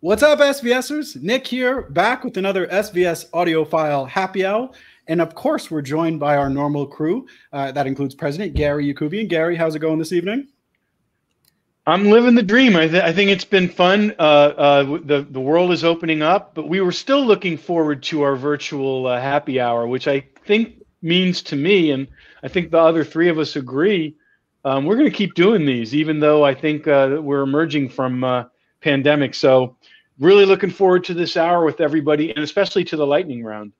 What's up, SVSers? Nick here, back with another SVS audiophile happy hour. And of course, we're joined by our normal crew. Uh, that includes President Gary Yakubian. Gary, how's it going this evening? I'm living the dream. I, th- I think it's been fun. Uh, uh, the the world is opening up, but we were still looking forward to our virtual uh, happy hour, which I think means to me, and I think the other three of us agree, um, we're going to keep doing these, even though I think uh, we're emerging from uh, pandemic. So, really looking forward to this hour with everybody, and especially to the lightning round.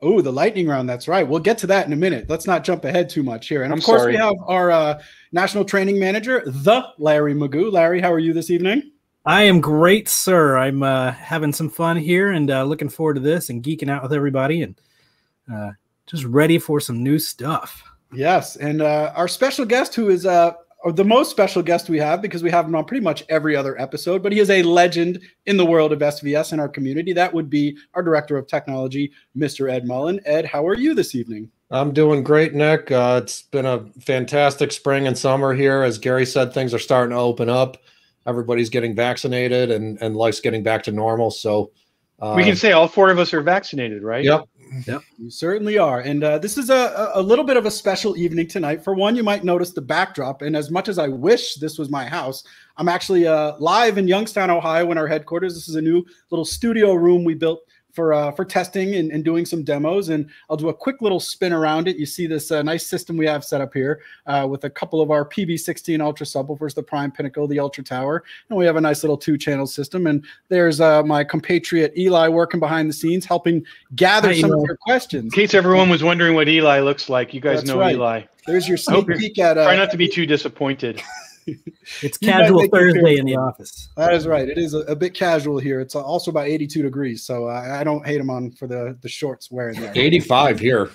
Oh, the lightning round. That's right. We'll get to that in a minute. Let's not jump ahead too much here. And of I'm course, sorry. we have our uh, national training manager, the Larry Magoo. Larry, how are you this evening? I am great, sir. I'm uh, having some fun here and uh, looking forward to this and geeking out with everybody and uh, just ready for some new stuff. Yes, and uh, our special guest, who is uh, the most special guest we have because we have him on pretty much every other episode, but he is a legend in the world of SVS in our community. That would be our director of technology, Mr. Ed Mullen. Ed, how are you this evening? I'm doing great, Nick. Uh, it's been a fantastic spring and summer here. As Gary said, things are starting to open up. Everybody's getting vaccinated and, and life's getting back to normal. So uh, we can say all four of us are vaccinated, right? Yep. Yep, you certainly are. And uh, this is a, a little bit of a special evening tonight. For one, you might notice the backdrop. And as much as I wish this was my house, I'm actually uh, live in Youngstown, Ohio, in our headquarters. This is a new little studio room we built for uh, for testing and, and, doing some demos. And I'll do a quick little spin around it. You see this uh, nice system we have set up here uh, with a couple of our PB16 Ultra subwoofers, the Prime Pinnacle, the Ultra Tower, and we have a nice little two channel system. And there's uh, my compatriot Eli working behind the scenes, helping gather Hi, some Eli. of your questions. In case everyone was wondering what Eli looks like, you guys That's know right. Eli. There's your sneak peek at. Uh, try not to be too disappointed. it's casual Thursday in the office. That is right. It is a, a bit casual here. It's also about 82 degrees, so I, I don't hate him on for the the shorts wearing there. 85 here.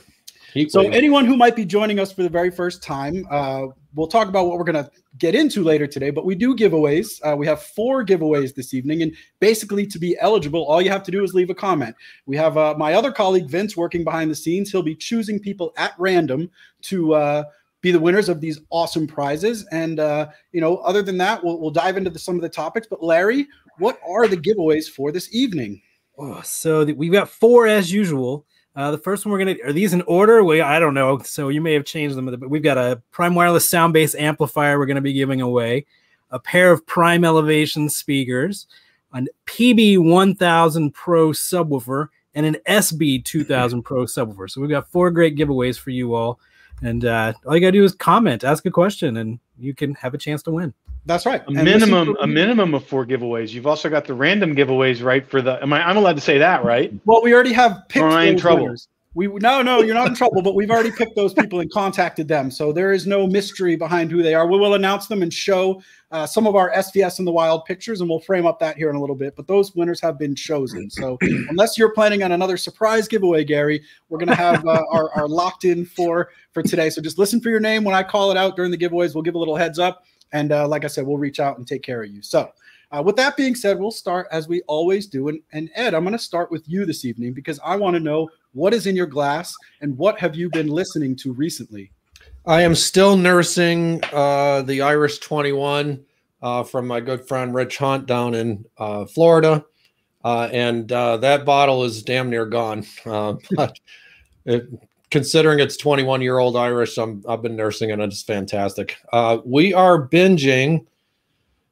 So anyone who might be joining us for the very first time, uh, we'll talk about what we're going to get into later today. But we do giveaways. Uh, we have four giveaways this evening, and basically to be eligible, all you have to do is leave a comment. We have uh, my other colleague Vince working behind the scenes. He'll be choosing people at random to uh, be the winners of these awesome prizes. And uh, you know, other than that, we'll, we'll dive into the, some of the topics. But Larry, what are the giveaways for this evening? Oh, so the, we've got four as usual. Uh, the first one we're gonna are these in order? We I don't know. So you may have changed them, but we've got a Prime Wireless sound base amplifier we're gonna be giving away, a pair of Prime Elevation speakers, an PB 1000 Pro subwoofer, and an SB 2000 Pro subwoofer. So we've got four great giveaways for you all. And uh, all you gotta do is comment, ask a question, and you can have a chance to win. That's right. A and minimum, a minimum of four giveaways. You've also got the random giveaways, right? For the, am I? I'm allowed to say that, right? Well, we already have picked. Or am I in trouble? Winners. We no, no, you're not in trouble. But we've already picked those people and contacted them, so there is no mystery behind who they are. We will announce them and show uh, some of our SVS in the wild pictures, and we'll frame up that here in a little bit. But those winners have been chosen. So unless you're planning on another surprise giveaway, Gary, we're going to have uh, our, our locked in for for today. So just listen for your name when I call it out during the giveaways. We'll give a little heads up, and uh, like I said, we'll reach out and take care of you. So. Uh, with that being said, we'll start as we always do. And, and Ed, I'm going to start with you this evening because I want to know what is in your glass and what have you been listening to recently? I am still nursing uh, the Iris 21 uh, from my good friend Rich Hunt down in uh, Florida. Uh, and uh, that bottle is damn near gone. Uh, but it, considering it's 21 year old Irish, i have been nursing it and it's fantastic. we are binging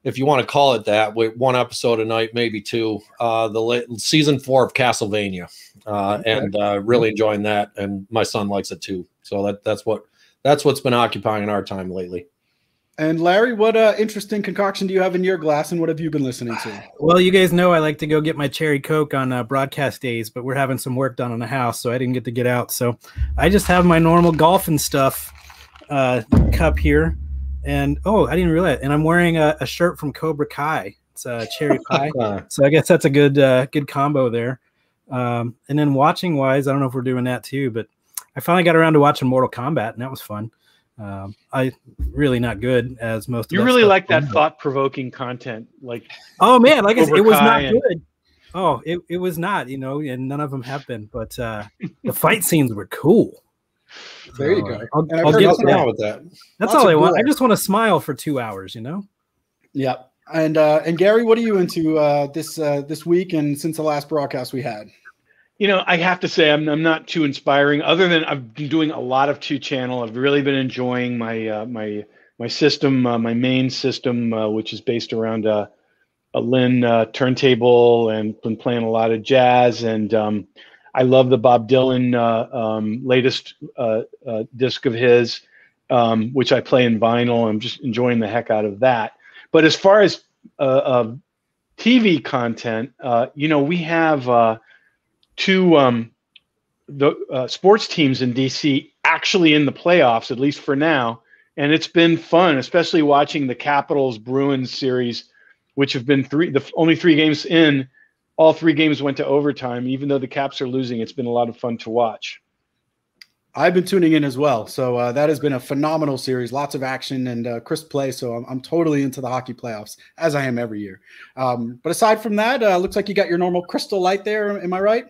if you want to call it that, with one episode a night, maybe two. Uh, the late, season four of Castlevania, uh, okay. and uh, really enjoying that. And my son likes it too. So that that's what that's what's been occupying our time lately. And Larry, what uh, interesting concoction do you have in your glass, and what have you been listening to? Well, you guys know I like to go get my cherry coke on uh, broadcast days, but we're having some work done on the house, so I didn't get to get out. So I just have my normal golfing stuff uh, cup here and oh, I didn't realize. And I'm wearing a, a shirt from Cobra Kai. It's a cherry pie. so I guess that's a good uh, good combo there. Um, and then watching wise, I don't know if we're doing that too, but I finally got around to watching Mortal Kombat, and that was fun. Um, I really not good as most. You really like that thought provoking content, like oh man, like it was not and... good. Oh, it, it was not, you know, and none of them have been, but uh, the fight scenes were cool. There you go. I'll, I'll get that. with that. That's Lots all I want. I just want to smile for two hours, you know? Yep. And uh, and Gary, what are you into uh, this uh, this week and since the last broadcast we had? You know, I have to say I'm I'm not too inspiring. Other than I've been doing a lot of two channel. I've really been enjoying my uh, my my system, uh, my main system, uh, which is based around a, a Linn uh, turntable, and been playing a lot of jazz. And um, I love the Bob Dylan uh, um, latest uh, uh, disc of his, um, which I play in vinyl. I'm just enjoying the heck out of that. But as far as TV content, you know, we have two um, the sports teams in DC actually in the playoffs, at least for now and it's been fun, especially watching the Capitals Bruins series, which have been three the only three games in. All three games went to overtime. Even though the Caps are losing, it's been a lot of fun to watch. I've been tuning in as well, so uh, that has been a phenomenal series. Lots of action and uh, crisp play. So I'm, I'm totally into the hockey playoffs, as I am every year. Um, but aside from that, uh, looks like you got your normal crystal light there. Am I right?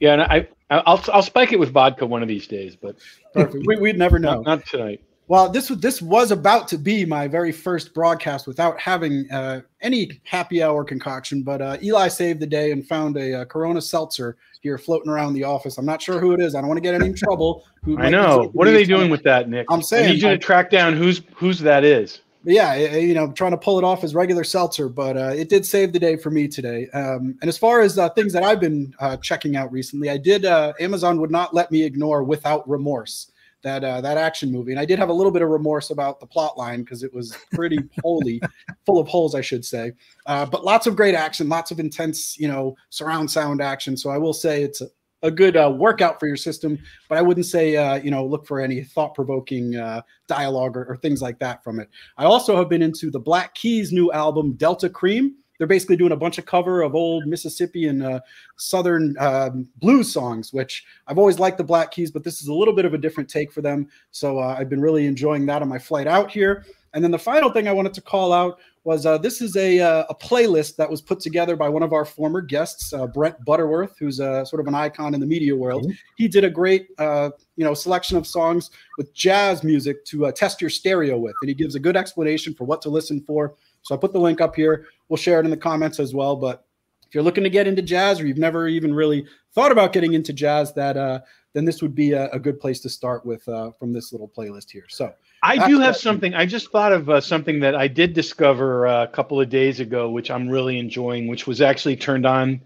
yeah, and I I'll I'll spike it with vodka one of these days, but perfect. We, would never know. Not, not tonight. Well, this this was about to be my very first broadcast without having uh, any happy hour concoction, but uh, Eli saved the day and found a, a, uh, Corona seltzer here floating around the office. I'm not sure who it is. I don't want to get any trouble. I know. What are they doing with that, Nick? I'm saying. I need you to track down who's who's that is. Yeah, you know, trying to pull it off as regular seltzer, but uh, it did save the day for me today. Um, and as far as uh, things that I've been uh, checking out recently, I did. Amazon would not let me ignore without remorse that uh, that action movie. And I did have a little bit of remorse about the plot line because it was pretty holy, full of holes, I should say. Uh, but lots of great action, lots of intense, you know, surround sound action. So I will say it's a, a good uh, workout for your system, but I wouldn't say, uh, you know, look for any thought provoking uh, dialogue or, or things like that from it. I also have been into the Black Keys new album, Delta Kream they're basically doing a bunch of cover of old Mississippi and uh, Southern um, blues songs, which I've always liked the Black Keys, but this is a little bit of a different take for them. So uh, I've been really enjoying that on my flight out here. And then the final thing I wanted to call out was uh, this is a, uh, a playlist that was put together by one of our former guests, uh, Brent Butterworth, who's a, sort of an icon in the media world. Mm-hmm. He did a great, uh, you know, selection of songs with jazz music to uh, test your stereo with, and he gives a good explanation for what to listen for. So I put the link up here. We'll share it in the comments as well. But if you're looking to get into jazz or you've never even really thought about getting into jazz, that uh, then this would be a, a good place to start with uh, from this little playlist here. So I do have something. I just thought of uh, something that I did discover uh, a couple of days ago, which I'm really enjoying, which was actually turned on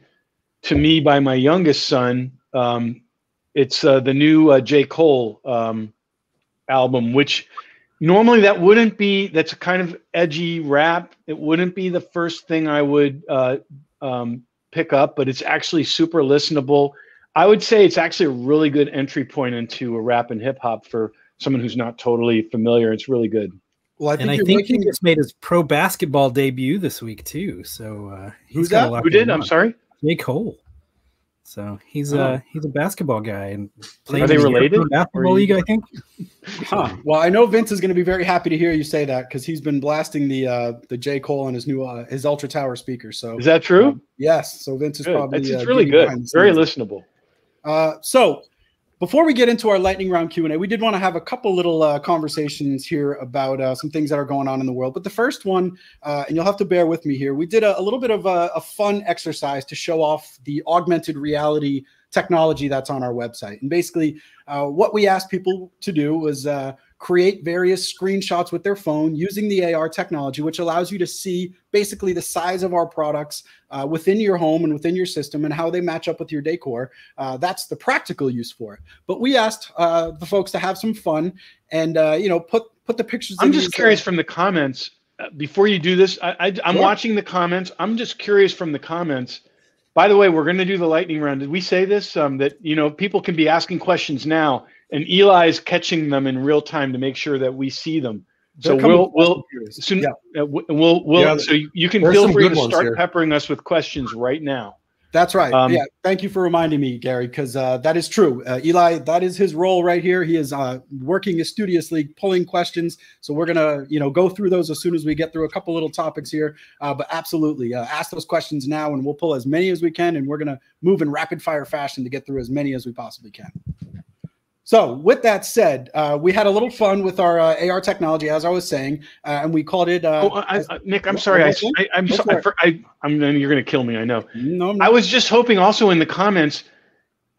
to me by my youngest son. Um, it's uh, the new uh, J. Cole um, album, which normally that wouldn't be that's a kind of edgy rap it wouldn't be the first thing i would uh, um, pick up but it's actually super listenable i would say it's actually a really good entry point into a rap and hip hop for someone who's not totally familiar it's really good well, I think, and I think making... he just made his pro basketball debut this week too. So uh, who's that? Who did? I'm sorry. J. Cole. So he's oh. a he's a basketball guy and playing are they related? Basketball league, I think. Huh. Well, I know Vince is going to be very happy to hear you say that because he's been blasting the uh, the J Cole and his new uh, his Ultra Tower speaker. So is that true? Um, yes. So Vince is good. probably it's, it's uh, really good, very listenable. Uh, so before we get into our lightning round q&a we did want to have a couple little uh, conversations here about uh, some things that are going on in the world. But the first one uh, and you'll have to bear with me here we did a, a little bit of a, a, fun exercise to show off the augmented reality technology that's on our website. And basically uh, what we asked people to do was uh, create various screenshots with their phone using the AR technology, which allows you to see basically the size of our products uh, within your home and within your system and how they match up with your decor. Uh, that's the practical use for it. But we asked uh, the folks to have some fun and uh, you know put put the pictures. I'm just curious from the comments. Uh, before you do this, I, am sure. watching the comments. I'm just curious from the comments. By the way, we're going to do the lightning round. Did we say this? Um, that you know people can be asking questions now and Eli is catching them in real time to make sure that we see them. So we'll we'll soon yeah. uh, we'll we'll yeah, so you can feel free to start peppering us with questions right now. That's right. Um, yeah, thank you for reminding me, Gary, because uh, that is true. Uh, Eli, that is his role right here. He is uh, working studiously, pulling questions. So we're gonna, you know, go through those as soon as we get through a couple little topics here. Uh, but absolutely, uh, ask those questions now, and we'll pull as many as we can, and we're gonna move in rapid fire fashion to get through as many as we possibly can. So, with that said, uh, we had a little fun with our uh, AR technology, as I was saying, uh, and we called it. Uh, oh, I, I, Nick, I'm sorry. I, am sorry. I, am you're going to kill me. I know. No, I was just hoping also in the comments,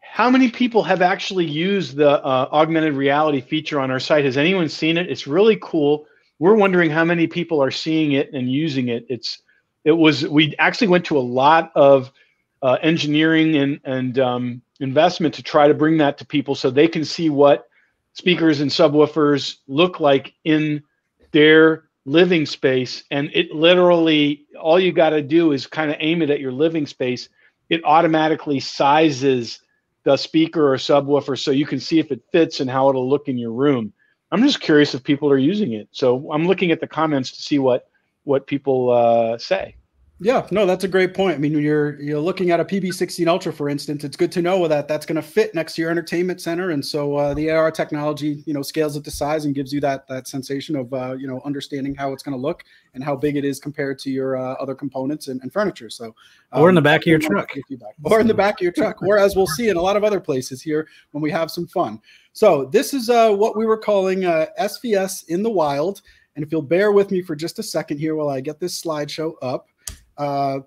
how many people have actually used the uh, augmented reality feature on our site? Has anyone seen it? It's really cool. We're wondering how many people are seeing it and using it. It's, it was. We actually went to a lot of uh, engineering and and um, investment to try to bring that to people so they can see what speakers and subwoofers look like in their living space. And it literally all you got to do is kind of aim it at your living space. It automatically sizes the speaker or subwoofer so you can see if it fits and how it'll look in your room. I'm just curious if people are using it. So i'm looking at the comments to see what what people uh, say yeah, no, that's a great point. I mean, when you're you're looking at a PB16 Ultra, for instance, it's good to know that that's going to fit next to your entertainment center, and so uh, the AR technology, you know, scales it to size and gives you that that sensation of uh, you know understanding how it's going to look and how big it is compared to your uh, other components and, and, furniture. So, um, or in the back of your truck, or in the back of your truck, or as we'll see in a lot of other places here when we have some fun. So, this is uh, what we were calling SVS uh, in the wild, and if you'll bear with me for just a second here while I get this slideshow up. Uh,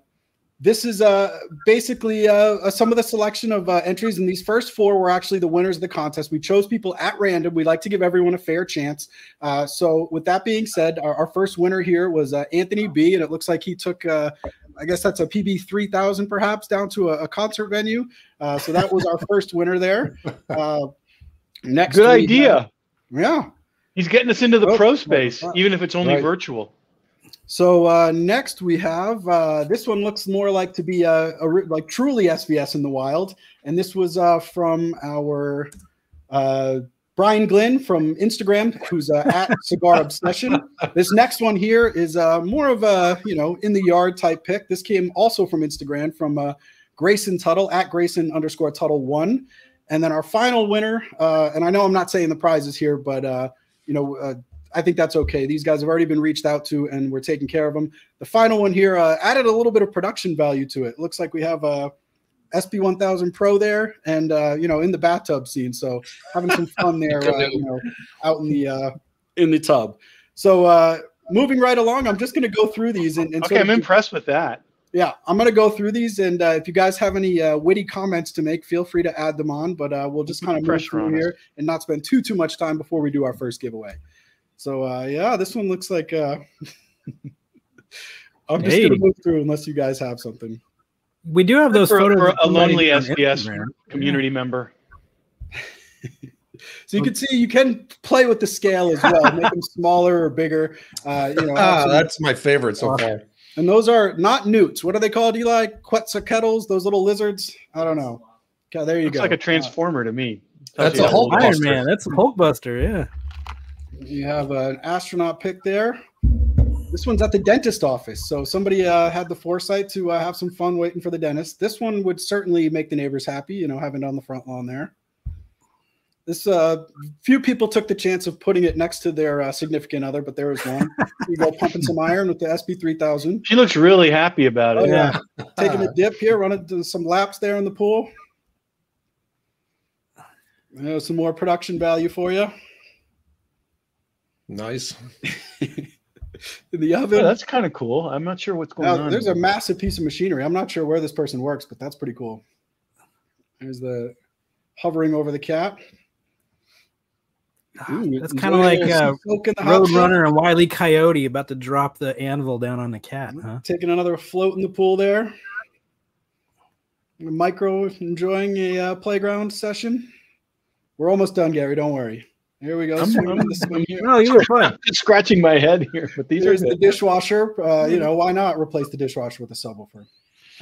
this is uh, basically uh, some of the selection of uh, entries, and these first four were actually the winners of the contest. We chose people at random. We like to give everyone a fair chance. Uh, so, with that being said, our, our first winner here was uh, Anthony B, and it looks like he took, uh, I guess that's a PB three thousand, perhaps down to a, a concert venue. so that was our first winner there. next, good idea. yeah, he's getting us into the oh, pro space, even if it's only right. virtual. So uh, next we have uh, this one looks more like to be a, a, like truly SVS in the wild, and this was uh, from our uh, Brian Glynn from Instagram, who's uh, at Cigar Obsession. This next one here is uh, more of a you know in the yard type pick. This came also from Instagram from Grayson Tuttle at Grayson underscore Tuttle one, and then our final winner. and I know I'm not saying the prizes here, but you know I think that's okay. These guys have already been reached out to, and we're taking care of them. The final one here uh, added a little bit of production value to it. Looks like we have a SB1000 Pro there, and uh, you know, in the bathtub scene. So having some fun there, uh, you know, out in the uh, in the tub. So uh, moving right along, I'm just going to go through these. And, and okay, I'm impressed with that. Yeah, I'm going to go through these, and uh, if you guys have any uh, witty comments to make, feel free to add them on. But uh, we'll just kind of move through here and not spend too too much time before we do our first giveaway. So uh, yeah, this one looks like uh, I'm just hey. gonna move through unless you guys have something. We do have those for, photos. For a lonely SVS community yeah. member. so you can see you can play with the scale as well, make them smaller or bigger. Uh, you know, ah, that's my favorite so far. And those are not newts. What are they called, Eli? Quetzalcoatlus, those little lizards? I don't know. Okay, there you Looks go. like a transformer uh, to me. That's a Hulk Iron Man. That's a Hulkbuster. Yeah. You have an astronaut pick there. This one's at the dentist office. So somebody uh, had the foresight to uh, have some fun waiting for the dentist. This one would certainly make the neighbors happy, you know, having it on the front lawn there. This uh, few people took the chance of putting it next to their uh, significant other, but there was one. you go pumping some iron with the SB3000. She looks really happy about it. Oh, yeah, taking a dip here, running some laps there in the pool. There's some more production value for you. Nice. in the oven. Oh, that's kind of cool. I'm not sure what's going now, on. There's a massive piece of machinery. I'm not sure where this person works, but that's pretty cool. There's the hovering over the cat. Ah, Ooh, that's kind of like uh, Roadrunner and Wiley Coyote about to drop the anvil down on the cat. Huh? Taking another float in the pool there. Micro enjoying a uh, playground session. We're almost done, Gary. Don't worry. Here we go. I'm, I'm, here. No, you were fine. Just scratching my head here, but these There's are the dishwasher. Uh, you know, why not replace the dishwasher with a subwoofer?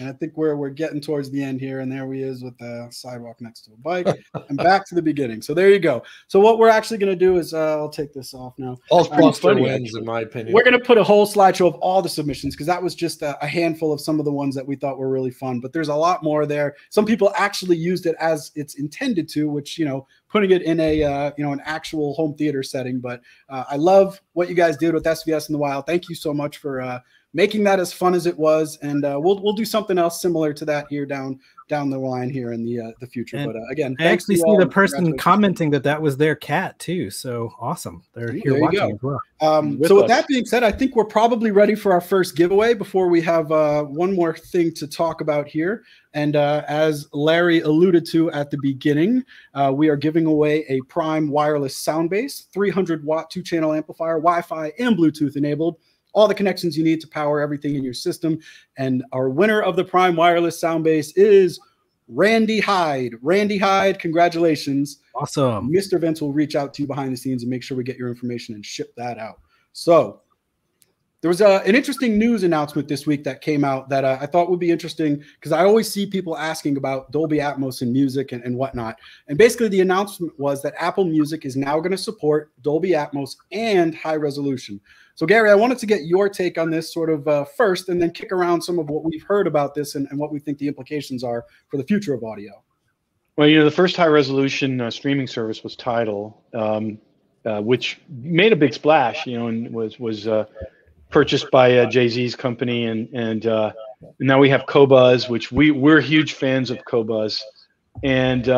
And I think we're we're getting towards the end here, and there he is with the sidewalk next to a bike, and back to the beginning. So there you go. So what we're actually going to do is uh, I'll take this off now. All Buster wins, in my opinion. We're going to put a whole slideshow of all the submissions because that was just a, a, handful of some of the ones that we thought were really fun. But there's a lot more there. Some people actually used it as it's intended to, which you know, putting it in a uh, you know an actual home theater setting. But uh, I love what you guys did with SVS in the wild. Thank you so much for uh, making that as fun as it was. And uh, we'll we'll do something else similar to that here down down the line here in the uh, the future. And but uh, again, I actually see the person commenting that that was their cat too. So awesome, they're here watching as well. Um, with so us. with that being said, I think we're probably ready for our first giveaway. Before we have uh, one more thing to talk about here, and uh, as Larry alluded to at the beginning, uh, we are giving away a Prime wireless sound base, 300 watt two channel amplifier, Wi-Fi and Bluetooth enabled all the connections you need to power everything in your system. And our winner of the Prime Wireless Sound Base is Randy Hyde. Randy Hyde, congratulations. Awesome. Mr. Vince will reach out to you behind the scenes and make sure we get your information and ship that out. So, there was a, an interesting news announcement this week that came out that uh, I thought would be interesting because I always see people asking about Dolby Atmos in music and, and whatnot. And basically, the announcement was that Apple Music is now going to support Dolby Atmos and high resolution. So, Gary, I wanted to get your take on this sort of uh, first and then kick around some of what we've heard about this and, and, what we think the implications are for the future of audio. Well, you know, the first high resolution uh, streaming service was Tidal, um, uh, which made a big splash, you know, and was, was uh, purchased by uh, Jay Z's company. And, and, uh, now we have Qobuz, which we, we're huge fans of Qobuz. And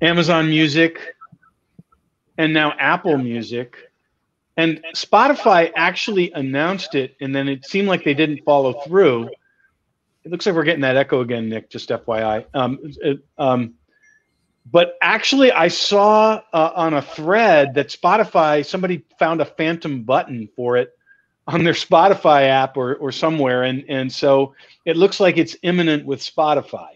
Amazon Music and now Apple Music and Spotify actually announced it, and then it seemed like they didn't follow through. It looks like we're getting that echo again, Nick. Just FYI. Um, it, um, but actually, I saw uh, on a thread that Spotify somebody found a phantom button for it on their Spotify app or or somewhere, and and so it looks like it's imminent with Spotify.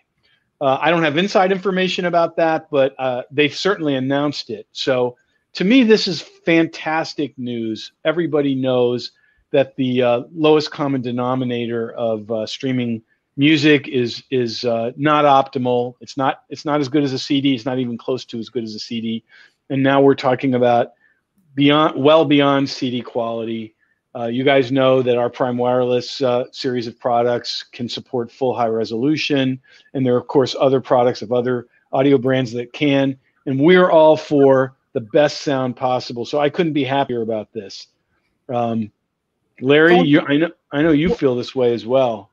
Uh, I don't have inside information about that, but uh, they've certainly announced it. So to me, this is fantastic news. Everybody knows that the uh, lowest common denominator of uh, streaming music is is uh, not optimal. It's not it's not as good as a CD. It's not even close to as good as a CD. And now we're talking about beyond well beyond CD quality. Uh, you guys know that our Prime Wireless uh, series of products can support full high resolution, and there are of course other products of other audio brands that can. And we're all for the best sound possible. So I couldn't be happier about this. Um, Larry, you, I know I know you feel this way as well.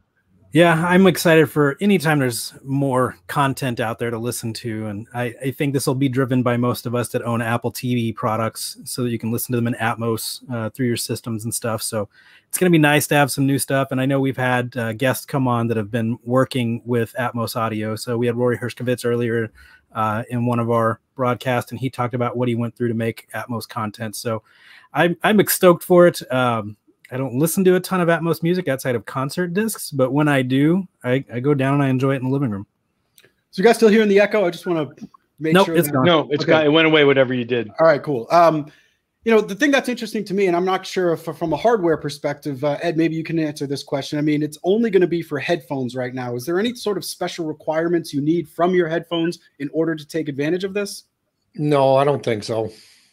Yeah, I'm excited for anytime there's more content out there to listen to. And I, I think this will be driven by most of us that own Apple TV products so that you can listen to them in Atmos uh, through your systems and stuff. So it's going to be nice to have some new stuff. And I know we've had uh, guests come on that have been working with Atmos audio. So we had Rory Hershkovitz earlier uh, in one of our broadcasts, and he talked about what he went through to make Atmos content. So I'm, I'm stoked for it. Um, I don't listen to a ton of Atmos music outside of concert discs, but when I do, I, I go down and I enjoy it in the living room. So you guys still hearing the echo? I just want to make nope, sure. It's gone. No, it's okay. gone. It went away. Whatever you did. All right, cool. Um, you know, the thing that's interesting to me, and I'm not sure if from a hardware perspective, uh, Ed, maybe you can answer this question. I mean, it's only going to be for headphones right now. Is there any sort of special requirements you need from your headphones in order to take advantage of this? No, I don't think so.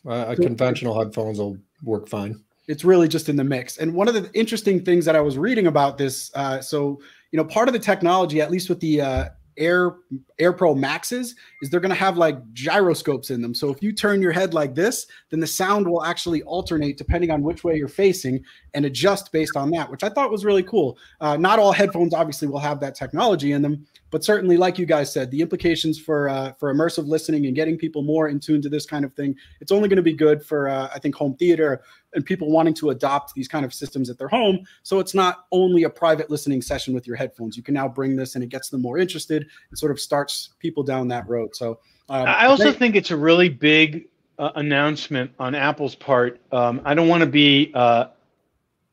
Uh, conventional headphones will work fine it's really just in the mix. And one of the interesting things that I was reading about this, uh, so you know, part of the technology, at least with the uh, Air Air Pro Maxes is they're going to have like gyroscopes in them. So if you turn your head like this, then the sound will actually alternate depending on which way you're facing and adjust based on that, which I thought was really cool. Uh, not all headphones obviously will have that technology in them, but certainly, like you guys said, the implications for uh, for immersive listening and getting people more in tune to this kind of thing, it's only going to be good for uh, I think home theater and people wanting to adopt these kind of systems at their home. So it's not only a private listening session with your headphones. You can now bring this, and it gets them more interested and sort of starts people down that road. So um, I also they, think it's a really big uh, announcement on Apple's part. Um, I don't want to be uh,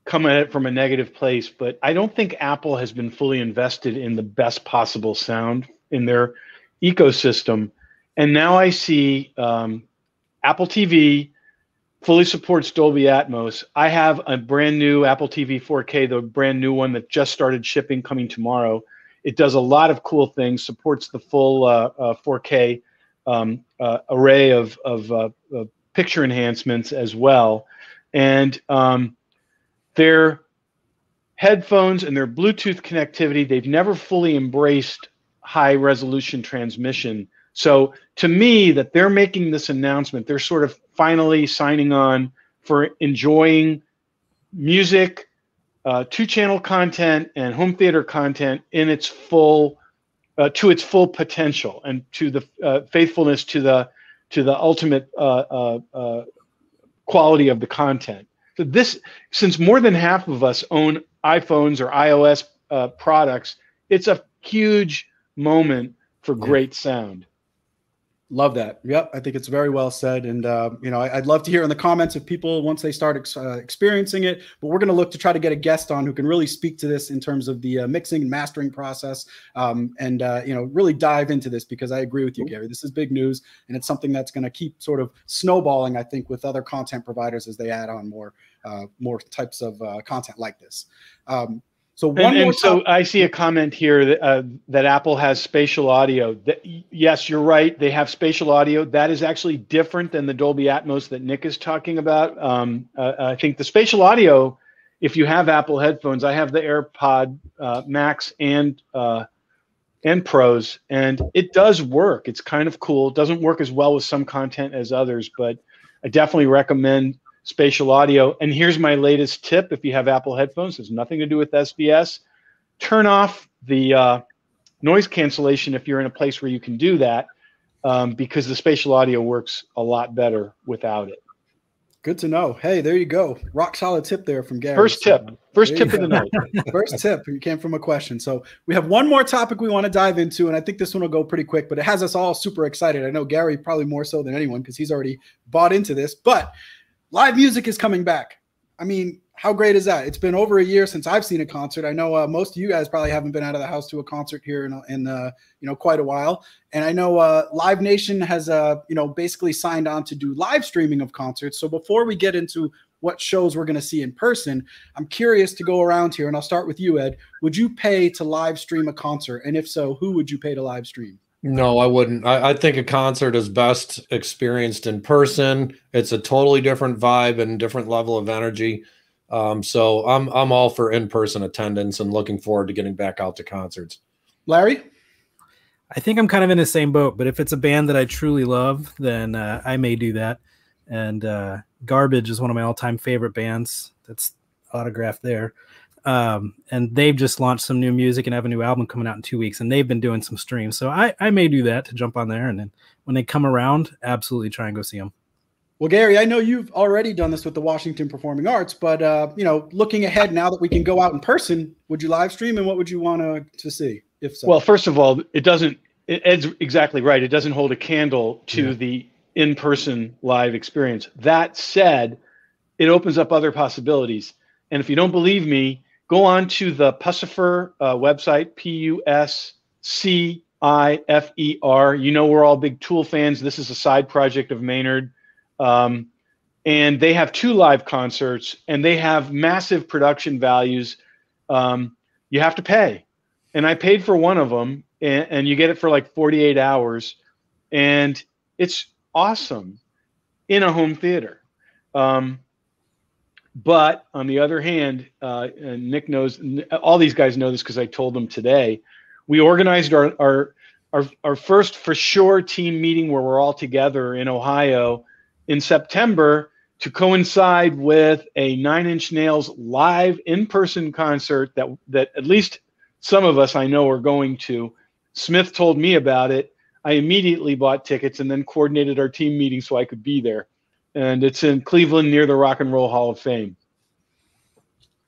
coming at it from a negative place, but I don't think Apple has been fully invested in the best possible sound in their ecosystem. And now I see um, Apple TV fully supports Dolby Atmos. I have a brand new Apple TV 4K, the brand new one that just started shipping coming tomorrow. It does a lot of cool things, supports the full uh, uh, 4K um, uh, array of, of uh, picture enhancements as well. And um, their headphones and their Bluetooth connectivity, they've never fully embraced high resolution transmission. So to me, that they're making this announcement, they're sort of finally signing on for enjoying music, uh, two channel content, and home theater content in its full uh, to its full potential and to the uh, faithfulness to the to the ultimate uh, uh, quality of the content. So this, since more than half of us own iPhones or iOS products, it's a huge moment for great sound. Love that. Yep, I think it's very well said, and uh, you know, I, would love to hear in the comments if people once they start ex- uh, experiencing it. But we're going to look to try to get a guest on who can really speak to this in terms of the uh, mixing and mastering process, um, and uh, you know, really dive into this because I agree with you, Gary. This is big news, and it's something that's going to keep sort of snowballing. I think with other content providers as they add on more uh, more types of uh, content like this. Um, so one and, and so I see a comment here that, uh, that Apple has spatial audio. That, yes, you're right. They have spatial audio. That is actually different than the Dolby Atmos that Nick is talking about. Um, uh, I think the spatial audio, if you have Apple headphones, I have the AirPod uh, Max and uh, and Pros, and it does work. It's kind of cool. It doesn't work as well with some content as others, but I definitely recommend spatial audio. And here's my latest tip if you have Apple headphones, has nothing to do with SVS. Turn off the uh, noise cancellation if you're in a place where you can do that, um, because the spatial audio works a lot better without it. Good to know. Hey, there you go. Rock solid tip there from Gary. First tip. First tip of the night. First tip. You came from a question. So we have one more topic we want to dive into, and I think this one will go pretty quick, but it has us all super excited. I know Gary probably more so than anyone because he's already bought into this. But live music is coming back. I mean, how great is that? It's been over a year since I've seen a concert. I know uh, most of you guys probably haven't been out of the house to a concert here in, in uh, you know quite a while. And I know uh, Live Nation has uh, you know basically signed on to do live streaming of concerts. So before we get into what shows we're going to see in person, I'm curious to go around here, and I'll start with you, Ed. Would you pay to live stream a concert? And if so, who would you pay to live stream? No, I wouldn't. I, I, think a concert is best experienced in person. It's a totally different vibe and different level of energy. Um, so I'm I'm all for in-person attendance and looking forward to getting back out to concerts. Larry, I think I'm kind of in the same boat, but if it's a band that I truly love, then uh, I may do that. And uh, Garbage is one of my all-time favorite bands. That's autographed there. Um, and they've just launched some new music and have a new album coming out in two weeks, and they've been doing some streams. So I, I may do that to jump on there, and then when they come around, absolutely try and go see them. Well, Gary, I know you've already done this with the Washington Performing Arts, but uh, you know, looking ahead now that we can go out in person, would you live stream, and what would you want to to see? If so, well, first of all, it doesn't. Ed's exactly right. It doesn't hold a candle to yeah. the in-person live experience. That said, it opens up other possibilities. And if you don't believe me, go on to the Puscifer uh, website, P U S C I F E R. You know, we're all big Tool fans. This is a side project of Maynard. Um, and they have two live concerts and they have massive production values. Um, you have to pay. And I paid for one of them, and, and you get it for like 48 hours. And it's awesome in a home theater. Um, but on the other hand, uh, Nick knows, all these guys know this because I told them today. We organized our, our, our, our first for sure team meeting where we're all together in Ohio in September to coincide with a Nine Inch Nails live in person concert that, that at least some of us I know are going to. Smith told me about it. I immediately bought tickets and then coordinated our team meeting so I could be there and it's in Cleveland near the Rock and Roll Hall of Fame.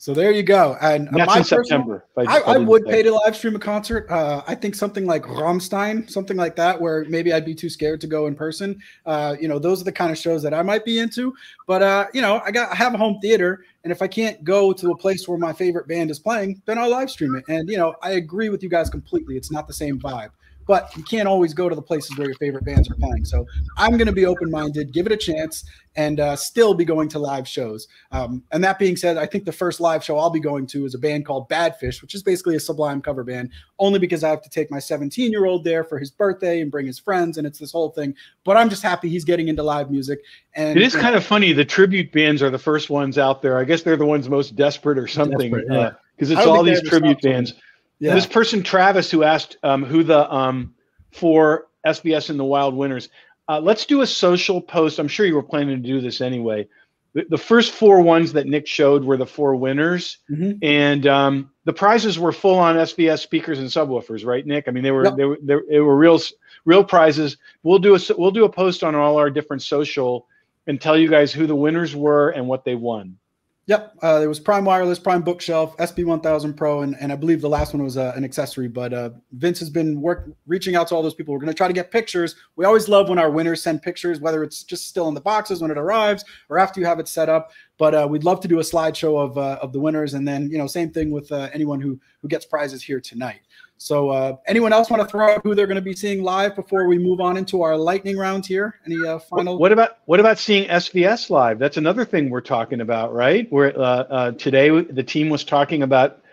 So there you go. And that's my in personal, September. I, I, I would pay to live stream a concert. Uh, I think something like Rammstein, something like that, where maybe I'd be too scared to go in person. Uh, you know, those are the kind of shows that I might be into. But uh, you know, I got I have a home theater, and if I can't go to a place where my favorite band is playing, then I'll live stream it. And you know, I agree with you guys completely. It's not the same vibe but you can't always go to the places where your favorite bands are playing. So I'm going to be open minded, give it a chance, and uh, still be going to live shows. Um, and that being said, I think the first live show I'll be going to is a band called Badfish, which is basically a Sublime cover band, only because I have to take my 17 year old there for his birthday and bring his friends, and it's this whole thing. But I'm just happy he's getting into live music. And it is kind of funny. The tribute bands are the first ones out there. I guess they're the ones most desperate or something. Because yeah. uh, it's all these tribute bands. Yeah. This person, Travis, who asked um, who the um, for SVS and the Wild Winners, uh, let's do a social post. I'm sure you were planning to do this anyway. the, the first four ones that Nick showed were the four winners, mm-hmm. and um, the prizes were full on SVS speakers and subwoofers, right, Nick? I mean, they were yep. they were they, they were real real prizes. We'll do a we'll do a post on all our different social and tell you guys who the winners were and what they won. Yep, uh, there was Prime Wireless, Prime Bookshelf, SB1000 Pro, and, and I believe the last one was uh, an accessory. But uh, Vince has been work reaching out to all those people. We're going to try to get pictures. We always love when our winners send pictures, whether it's just still in the boxes when it arrives or after you have it set up. But uh, we'd love to do a slideshow of uh, of the winners, and then you know same thing with uh, anyone who who gets prizes here tonight. So, uh, anyone else want to throw out who they're going to be seeing live before we move on into our lightning round here? Any uh, final? What about what about seeing SVS live? That's another thing we're talking about, right? Where uh, uh, today the team was talking about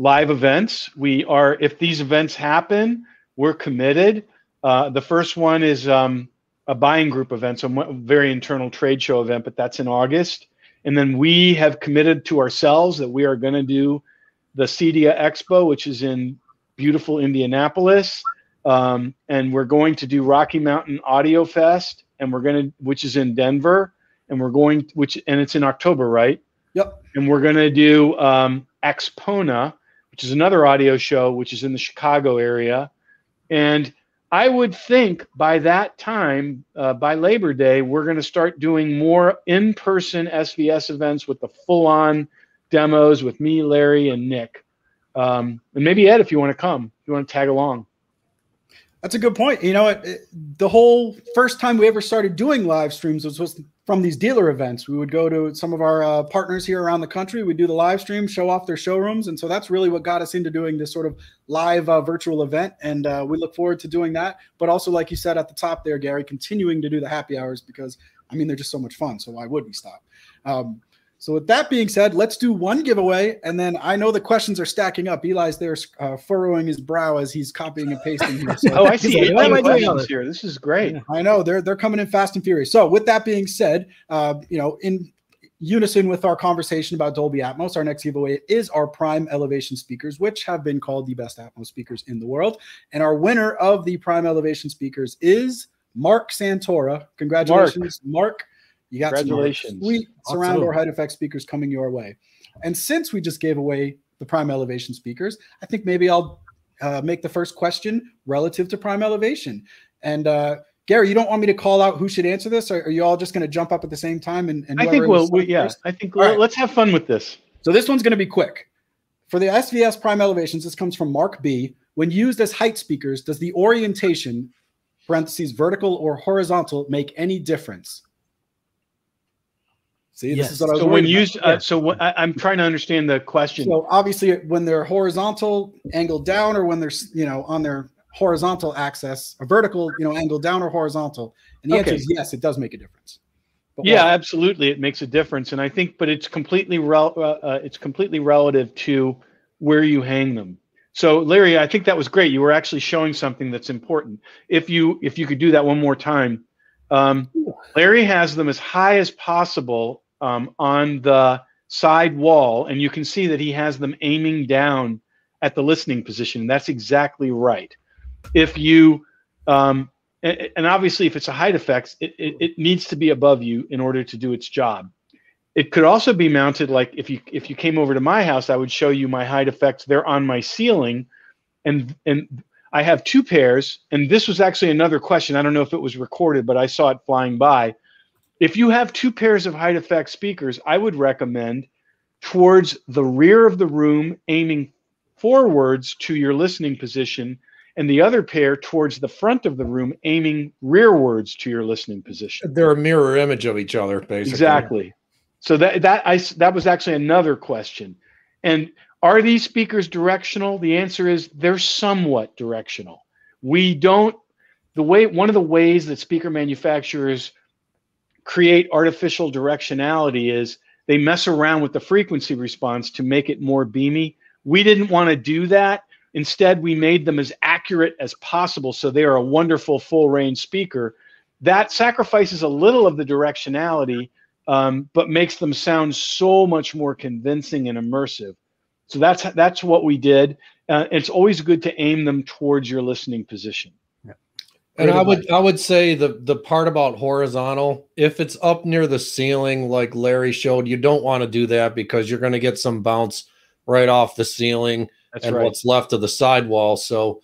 live events. We are, if these events happen, we're committed. Uh, the first one is um, a buying group event, so a very internal trade show event, but that's in August. And then we have committed to ourselves that we are going to do the CEDIA Expo, which is in beautiful Indianapolis. Um, and we're going to do Rocky Mountain Audio Fest, and we're going to, which is in Denver, and we're going, which, and it's in October, right? Yep. And we're going to do um, AXPONA, which is another audio show, which is in the Chicago area. And I would think by that time, uh, by Labor Day, we're going to start doing more in person SVS events with the full on demos with me, Larry, and Nick. Um, and maybe Ed, if you want to come, you want to tag along. That's a good point. You know, it, it, the whole first time we ever started doing live streams was, was from these dealer events. We would go to some of our uh, partners here around the country. We'd do the live stream, show off their showrooms, and so that's really what got us into doing this sort of live uh, virtual event. And uh, we look forward to doing that. But also, like you said at the top there, Gary, continuing to do the happy hours because I mean they're just so much fun. So why would we stop? Um, so with that being said, let's do one giveaway, and then I know the questions are stacking up. Eli's there uh, furrowing his brow as he's copying and pasting here. So oh, I see. Why am I doing this here? This is great. I know they're they're coming in fast and furious. So with that being said, uh, you know, in unison with our conversation about Dolby Atmos, our next giveaway is our Prime Elevation speakers, which have been called the best Atmos speakers in the world. And our winner of the Prime Elevation speakers is Mark Santora. Congratulations, Mark. Mark you got Congratulations. some sweet surround or height effect speakers coming your way. And since we just gave away the prime elevation speakers, I think maybe I'll uh, make the first question relative to prime elevation. And uh, Gary, you don't want me to call out who should answer this, or are you all just going to jump up at the same time? And, and I think we'll, we, yeah, I think right. let's have fun with this. So this one's going to be quick. For the SVS prime elevations, this comes from Mark B. When used as height speakers, does the orientation, parentheses vertical or horizontal, make any difference? See, yes. this is what I was. So when used, uh, so I, am trying to understand the question. So obviously, when they're horizontal, angled down, or when they're you know on their horizontal axis, a vertical, you know, angled down or horizontal, and the okay. answer is yes, it does make a difference. But yeah, why? absolutely, it makes a difference, and I think, but it's completely rel- uh, uh, it's completely relative to where you hang them. So Larry, I think that was great. You were actually showing something that's important. If you if you could do that one more time. Um, Larry has them as high as possible um, on the side wall, and you can see that he has them aiming down at the listening position. That's exactly right. If you, um, and, obviously if it's a height effect, it, it, it, needs to be above you in order to do its job. It could also be mounted like if you if you came over to my house, I would show you my height effects. They're on my ceiling, and and I have two pairs. And this was actually another question. I don't know if it was recorded, but I saw it flying by. If you have two pairs of height effect speakers, I would recommend towards the rear of the room, aiming forwards to your listening position, and the other pair towards the front of the room, aiming rearwards to your listening position. They're a mirror image of each other, basically. Exactly. So that that I that was actually another question. And are these speakers directional? The answer is they're somewhat directional. We don't the way one of the ways that speaker manufacturers create artificial directionality is they mess around with the frequency response to make it more beamy. We didn't want to do that. Instead, we made them as accurate as possible so they are a wonderful full range speaker. That sacrifices a little of the directionality, um, but makes them sound so much more convincing and immersive. So that's that's what we did. Uh, it's always good to aim them towards your listening position. And I would I would say the the part about horizontal, if it's up near the ceiling, like Larry showed, you don't want to do that because you're going to get some bounce right off the ceiling That's and right. what's left of the sidewall. So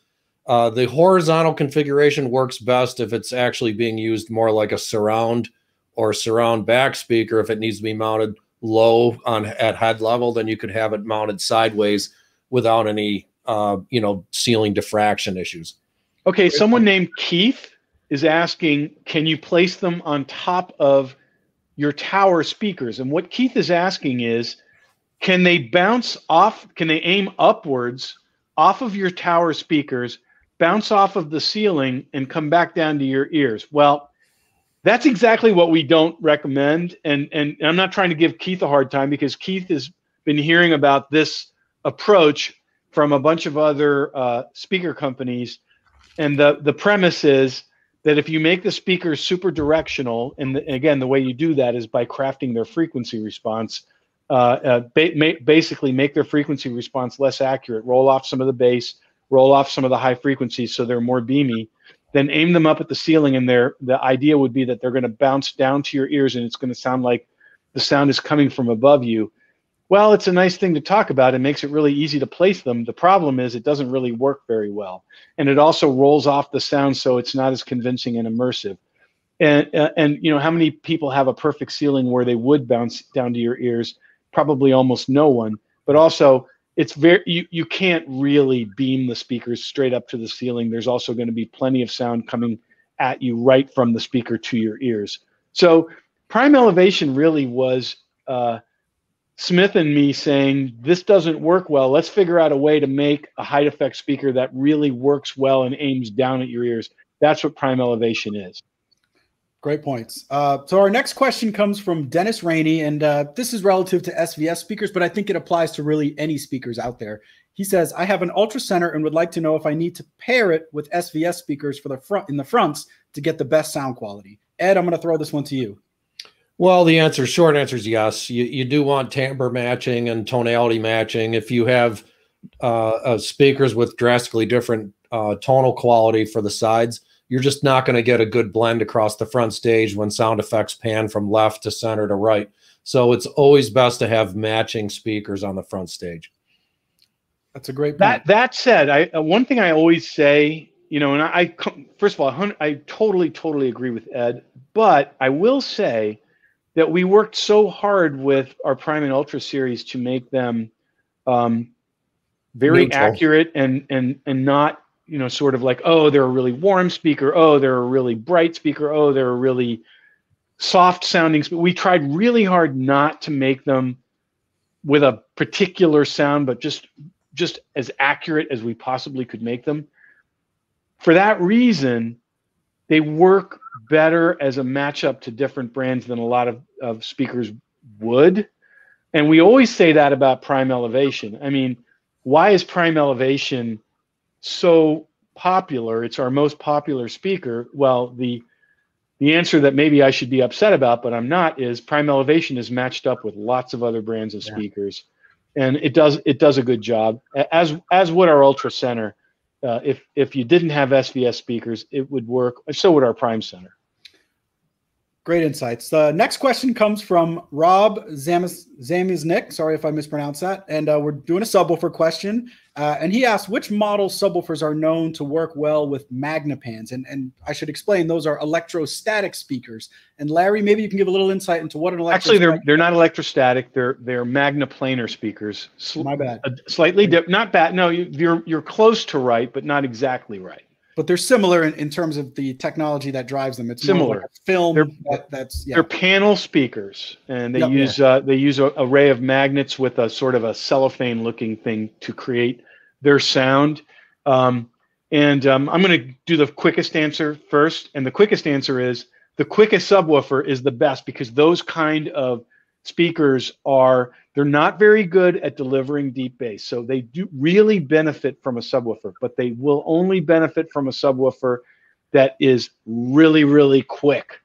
uh, the horizontal configuration works best if it's actually being used more like a surround or surround back speaker. If it needs to be mounted low on at head level, then you could have it mounted sideways without any uh, you know ceiling diffraction issues. Okay, someone named Keith is asking, can you place them on top of your tower speakers? And what Keith is asking is, can they bounce off, can they aim upwards off of your tower speakers, bounce off of the ceiling, and come back down to your ears? Well, that's exactly what we don't recommend. And, and I'm not trying to give Keith a hard time because Keith has been hearing about this approach from a bunch of other uh, speaker companies and the the premise is that if you make the speakers super directional, and the, again, the way you do that is by crafting their frequency response. Uh, uh, ba- ma- basically, make their frequency response less accurate. Roll off some of the bass, roll off some of the high frequencies, so they're more beamy. Then aim them up at the ceiling, and the idea would be that they're going to bounce down to your ears, and it's going to sound like the sound is coming from above you. Well, it's a nice thing to talk about. It makes it really easy to place them. The problem is it doesn't really work very well. And it also rolls off the sound so it's not as convincing and immersive. And, uh, and you know, how many people have a perfect ceiling where they would bounce down to your ears? Probably almost no one. But also, it's very you, you can't really beam the speakers straight up to the ceiling. There's also going to be plenty of sound coming at you right from the speaker to your ears. So prime elevation really was uh, Smith and me saying this doesn't work well. Let's figure out a way to make a height effect speaker that really works well and aims down at your ears. That's what prime elevation is. Great points. Uh, so our next question comes from Dennis Rainey, and uh, this is relative to SVS speakers, but I think it applies to really any speakers out there. He says, "I have an Ultra Center and would like to know if I need to pair it with SVS speakers for the front in the fronts to get the best sound quality." Ed, I'm going to throw this one to you. Well, the answer, short answer is yes. You, you do want timbre matching and tonality matching. If you have uh, uh, speakers with drastically different uh, tonal quality for the sides, you're just not going to get a good blend across the front stage when sound effects pan from left to center to right. So it's always best to have matching speakers on the front stage. That's a great point. That that said, I uh, one thing I always say, you know, and I, I first of all, I totally totally agree with Ed, but I will say that we worked so hard with our Prime and Ultra series to make them um, very Neutral. accurate and and and not you know sort of like oh they're a really warm speaker oh they're a really bright speaker oh they're a really soft sounding speaker. we tried really hard not to make them with a particular sound but just just as accurate as we possibly could make them for that reason they work better as a matchup to different brands than a lot of, of speakers would. And we always say that about Prime Elevation. I mean, why is Prime Elevation so popular? It's our most popular speaker. Well, the the answer that maybe I should be upset about, but I'm not, is Prime Elevation is matched up with lots of other brands of speakers, yeah. and it does it does a good job. As as would our Ultra Center uh, if if you didn't have SVS speakers, it would work. So would our Prime Center. Great insights. The next question comes from Rob Zamiznik. Sorry if I mispronounced that. And uh, we're doing a subwoofer question. Uh, and he asked which model subwoofers are known to work well with Magnepans. And, and I should explain those are electrostatic speakers. And Larry, maybe you can give a little insight into what an electrostatic Actually, they're they're not electrostatic. They're they're magneplanar speakers. My bad. slightly dip, not bad. No, you, you're you're close to right, but not exactly right but they're similar in, in terms of the technology that drives them. It's similar like film they're, that, that's yeah. they're panel speakers, and they yep, use yeah. uh, they use a array of magnets with a sort of a cellophane looking thing to create their sound. Um, and um, I'm going to do the quickest answer first, and the quickest answer is the quickest subwoofer is the best because those kind of speakers are they're not very good at delivering deep bass. So they do really benefit from a subwoofer, but they will only benefit from a subwoofer that is really, really quick.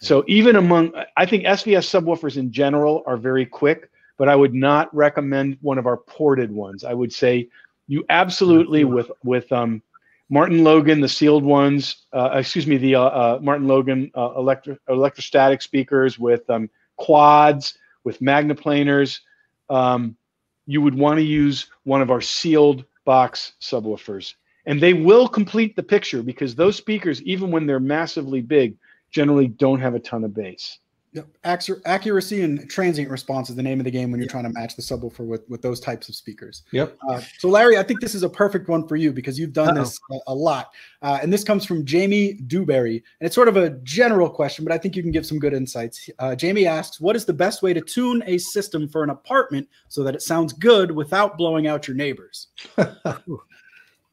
So even among, I think SVS subwoofers in general are very quick, but I would not recommend one of our ported ones. I would say you absolutely with with um, Martin Logan, the sealed ones, uh, excuse me, the uh, uh, Martin Logan uh, electro- electrostatic speakers with um, quads, with magneplanars, um, you would want to use one of our sealed box subwoofers. And they will complete the picture because those speakers, even when they're massively big, generally don't have a ton of bass. Yep. Accuracy and transient response is the name of the game when you're trying to match the subwoofer with, with those types of speakers. Yep. Uh, so, Larry, I think this is a perfect one for you because you've done Uh-oh. this a, a lot. Uh, and this comes from Jamie Dewberry. And it's sort of a general question, but I think you can give some good insights. Uh, Jamie asks What is the best way to tune a system for an apartment so that it sounds good without blowing out your neighbors?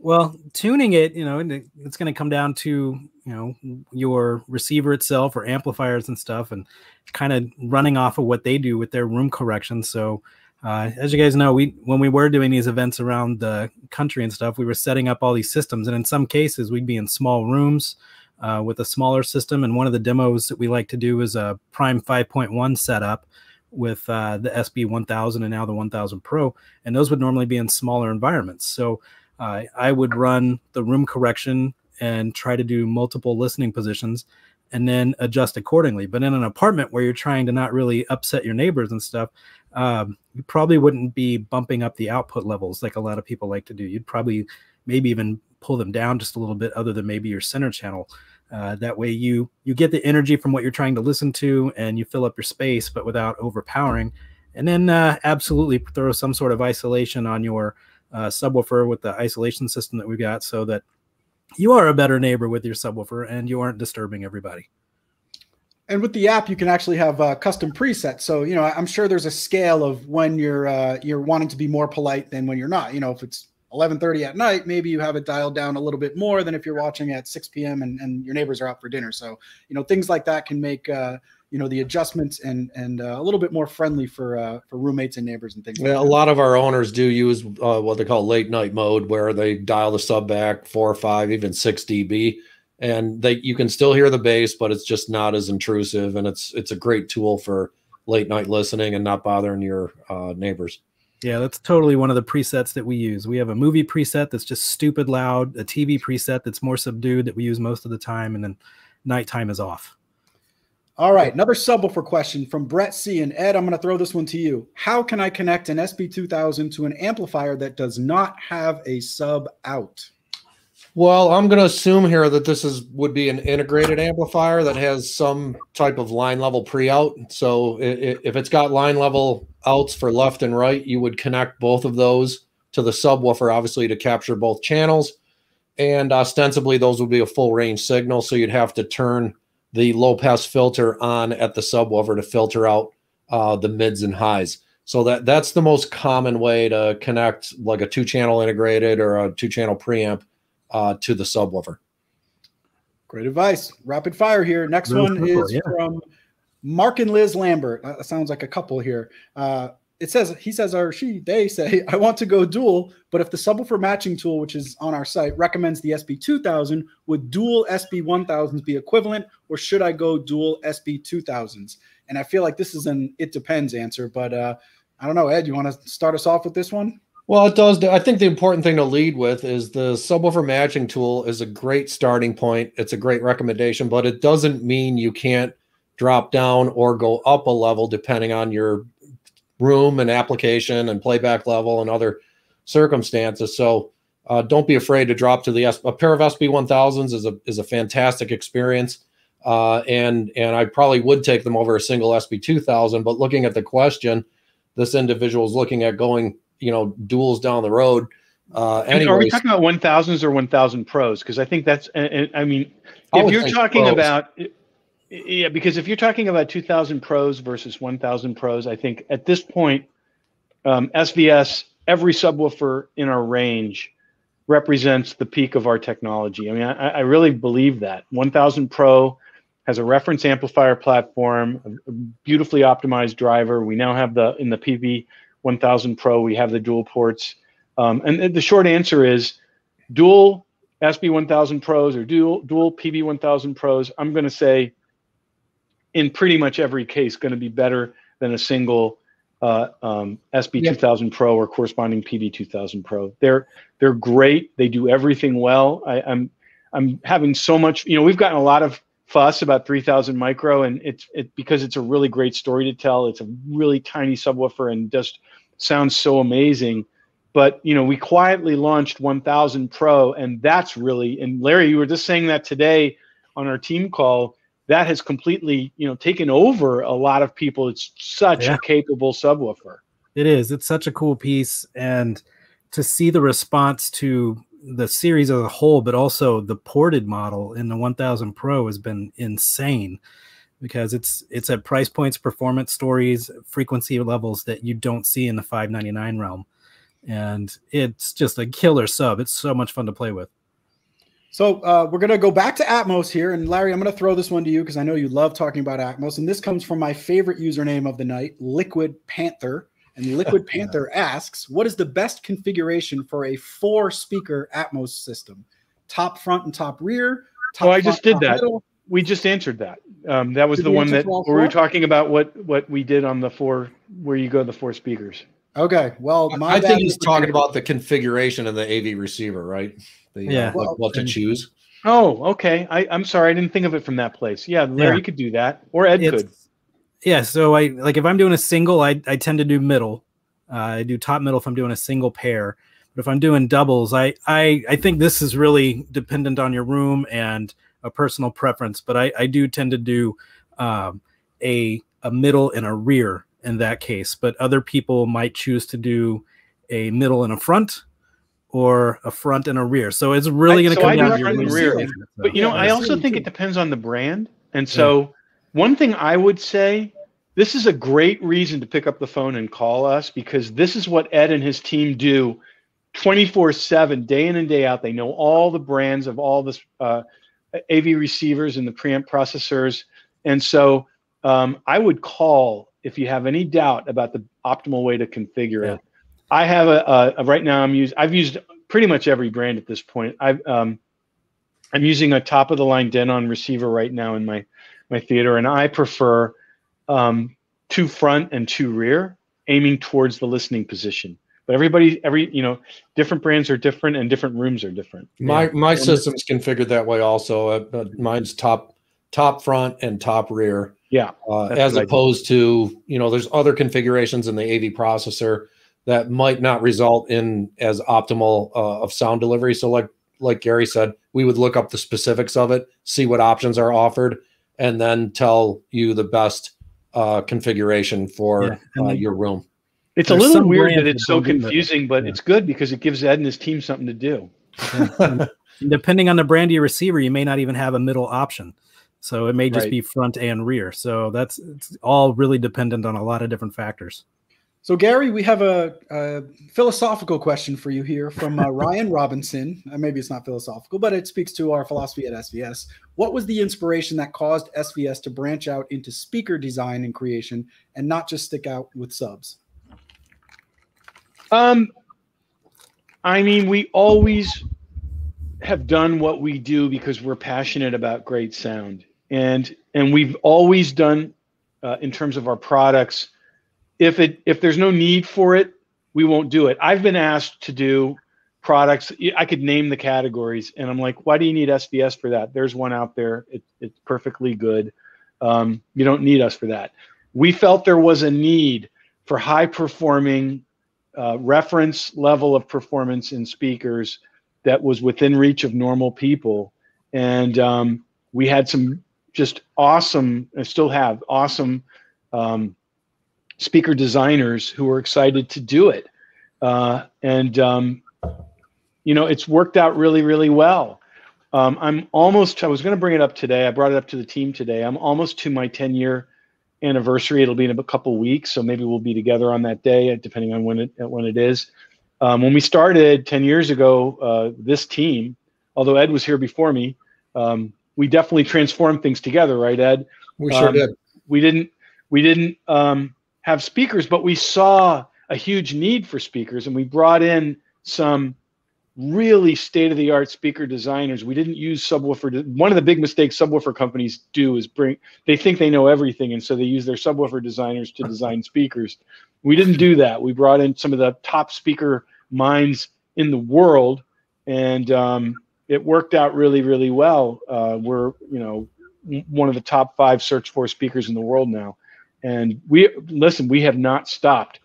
Well, tuning it, you know, it's going to come down to, you know, your receiver itself or amplifiers and stuff and kind of running off of what they do with their room corrections. So, uh, as you guys know, we when we were doing these events around the country and stuff, we were setting up all these systems, and in some cases, we'd be in small rooms uh, with a smaller system. And one of the demos that we like to do is a Prime 5.1 setup with uh, the SB 1000 and now the 1000 Pro, and those would normally be in smaller environments. So uh, I would run the room correction and try to do multiple listening positions and then adjust accordingly. But in an apartment where you're trying to not really upset your neighbors and stuff, um, you probably wouldn't be bumping up the output levels like a lot of people like to do. You'd probably maybe even pull them down just a little bit, other than maybe your center channel. Uh, that way, you you get the energy from what you're trying to listen to, and you fill up your space, but without overpowering. And then uh, absolutely throw some sort of isolation on your uh, subwoofer with the isolation system that we've got so that you are a better neighbor with your subwoofer and you aren't disturbing everybody. And with the app, you can actually have uh, custom presets. So you know, I'm sure there's a scale of when you're uh, you're wanting to be more polite than when you're not. You know, if it's 11:30 at night, maybe you have it dialed down a little bit more than if you're watching at 6 p.m. and, and your neighbors are out for dinner. So you know, things like that can make uh, you know the adjustments and and uh, a little bit more friendly for uh, for roommates and neighbors and things. Yeah, like a lot of our owners do use uh, what they call late night mode, where they dial the sub back four or five, even six dB, and they you can still hear the bass, but it's just not as intrusive, and it's it's a great tool for late night listening and not bothering your uh, neighbors. Yeah, that's totally one of the presets that we use. We have a movie preset that's just stupid loud, a TV preset that's more subdued that we use most of the time, and then nighttime is off. All right, another subwoofer question from Brett C. And Ed, I'm going to throw this one to you. How can I connect an SB2000 to an amplifier that does not have a sub out? Well, I'm going to assume here that this is would be an integrated amplifier that has some type of line level pre-out. So if it's got line level outs for left and right, you would connect both of those to the subwoofer, obviously to capture both channels. And ostensibly, those would be a full range signal. So you'd have to turn the low pass filter on at the subwoofer to filter out uh, the mids and highs. So that that's the most common way to connect like a two channel integrated or a two channel preamp uh, to the subwoofer. Great advice. Rapid fire here. Next Real one simple, is yeah. from Mark and Liz Lambert. That sounds like a couple here. Uh, it says he says or she they say I want to go dual, but if the subwoofer matching tool, which is on our site, recommends the SB 2000, would dual SB 1000s be equivalent, or should I go dual SB 2000s? And I feel like this is an it depends answer, but uh, I don't know, Ed. You want to start us off with this one? Well, it does. I think the important thing to lead with is the subwoofer matching tool is a great starting point. It's a great recommendation, but it doesn't mean you can't drop down or go up a level depending on your room and application and playback level and other circumstances. So uh, don't be afraid to drop to the S. A pair of SB 1000s is a is a fantastic experience, uh, and and I probably would take them over a single SB 2000. But looking at the question, this individual is looking at going, you know, duals down the road. Uh, anyways, are we talking about 1000s or 1000 pros? Because I think that's, I mean, if you're talking pros. about yeah, because if you're talking about 2000 pros versus 1000 pros, I think at this point, um, SVS, every subwoofer in our range represents the peak of our technology. I mean, I, I really believe that. 1000 Pro has a reference amplifier platform, a beautifully optimized driver. We now have the, in the PB 1000 Pro, we have the dual ports. Um, and the short answer is dual SB 1000 Pros or dual, dual PB 1000 Pros. I'm going to say in pretty much every case going to be better than a single uh, um, SB 2000 Pro or corresponding PB 2000 Pro. They're they're great. They do everything well. I, I'm I'm having so much. You know, we've gotten a lot of fuss about 3000 micro, and it's it because it's a really great story to tell. It's a really tiny subwoofer and just sounds so amazing. But you know, we quietly launched 1000 Pro, and that's really. And Larry, you were just saying that today on our team call that has completely you know taken over a lot of people. It's such yeah. a capable subwoofer. It is. It's such a cool piece. And to see the response to the series as a whole but also the ported model in the 1000 pro has been insane because it's it's at price points performance stories frequency levels that you don't see in the 599 realm. And it's just a killer sub. It's so much fun to play with so uh, we're going to go back to Atmos here. And Larry, I'm going to throw this one to you because I know you love talking about Atmos. And this comes from my favorite username of the night, Liquid Panther. And Liquid Panther asks, what is the best configuration for a four speaker Atmos system? Top front and top rear? Top oh, I just did that. Middle? We just answered that. Um, that was did the one that we were talking about what, what we did on the four, where you go the four speakers. Okay. Well, I think he's talking about the configuration of the AV receiver, right? The, uh, yeah. Uh, what, what to choose. Oh, okay. I, I'm sorry. I didn't think of it from that place. Yeah, Larry yeah. could do that, or Ed it's, could. Yeah. So I like if I'm doing a single, I, I tend to do middle. Uh, I do top middle if I'm doing a single pair. But if I'm doing doubles, I I I think this is really dependent on your room and a personal preference. But I I do tend to do um, a a middle and a rear in that case. But other people might choose to do a middle and a front or a front and a rear. So it's really going to so come down to your rear. rear. But you know, yeah, I also think it depends on the brand. And so yeah. one thing I would say, this is a great reason to pick up the phone and call us because this is what Ed and his team do 24 7, day in and day out. They know all the brands of all the uh, AV receivers and the preamp processors. And so um, I would call if you have any doubt about the optimal way to configure yeah. it. I have a, a, right now. I'm using. I've used pretty much every brand at this point. I've um, I'm using a top of the line Denon receiver right now in my my theater, and I prefer um, two front and two rear, aiming towards the listening position. But everybody, every you know, different brands are different, and different rooms are different. My yeah. my system's configured that way also. Uh, mine's top top front and top rear. Yeah, uh, as opposed to you know, there's other configurations in the AV processor that might not result in as optimal uh, of sound delivery. So, like like Gary said, we would look up the specifics of it, see what options are offered, and then tell you the best uh, configuration for yeah, uh, your room. It's There's a little weird that it's so confusing, but yeah. it's good because it gives Ed and his team something to do. Depending on the brand of your receiver, you may not even have a middle option. So it may just right. be front and rear. So that's it's all really dependent on a lot of different factors. So, Gary, we have a, a philosophical question for you here from uh, Ryan Robinson. Uh, maybe it's not philosophical, but it speaks to our philosophy at SVS. What was the inspiration that caused SVS to branch out into speaker design and creation and not just stick out with subs? Um, I mean, we always have done what we do because we're passionate about great sound, and and we've always done uh, in terms of our products if it if there's no need for it, we won't do it. I've been asked to do products. I could name the categories, and I'm like, why do you need SVS for that? There's one out there. It, it's perfectly good. Um, you don't need us for that. We felt there was a need for high performing uh, reference level of performance in speakers that was within reach of normal people, and um, we had some just awesome. I still have awesome um, speaker designers who are excited to do it. Uh, and, um, you know, it's worked out really, really well. Um, I'm almost, I was going to bring it up today. I brought it up to the team today. I'm almost to my 10 year anniversary. It'll be in a couple weeks. So maybe we'll be together on that day, depending on when it, when it is. Um, when we started 10 years ago, uh, this team, although Ed was here before me, um, we definitely transformed things together, right, Ed? We sure um, did. We didn't, we didn't, um, have speakers, but we saw a huge need for speakers and we brought in some really state of the art speaker designers. We didn't use subwoofer. One of the big mistakes subwoofer companies do is bring, they think they know everything. And so they use their subwoofer designers to design speakers. We didn't do that. We brought in some of the top speaker minds in the world, and um, it worked out really, really well. Uh, we're, you know, one of the top five search for speakers in the world now, and we listen. We have not stopped.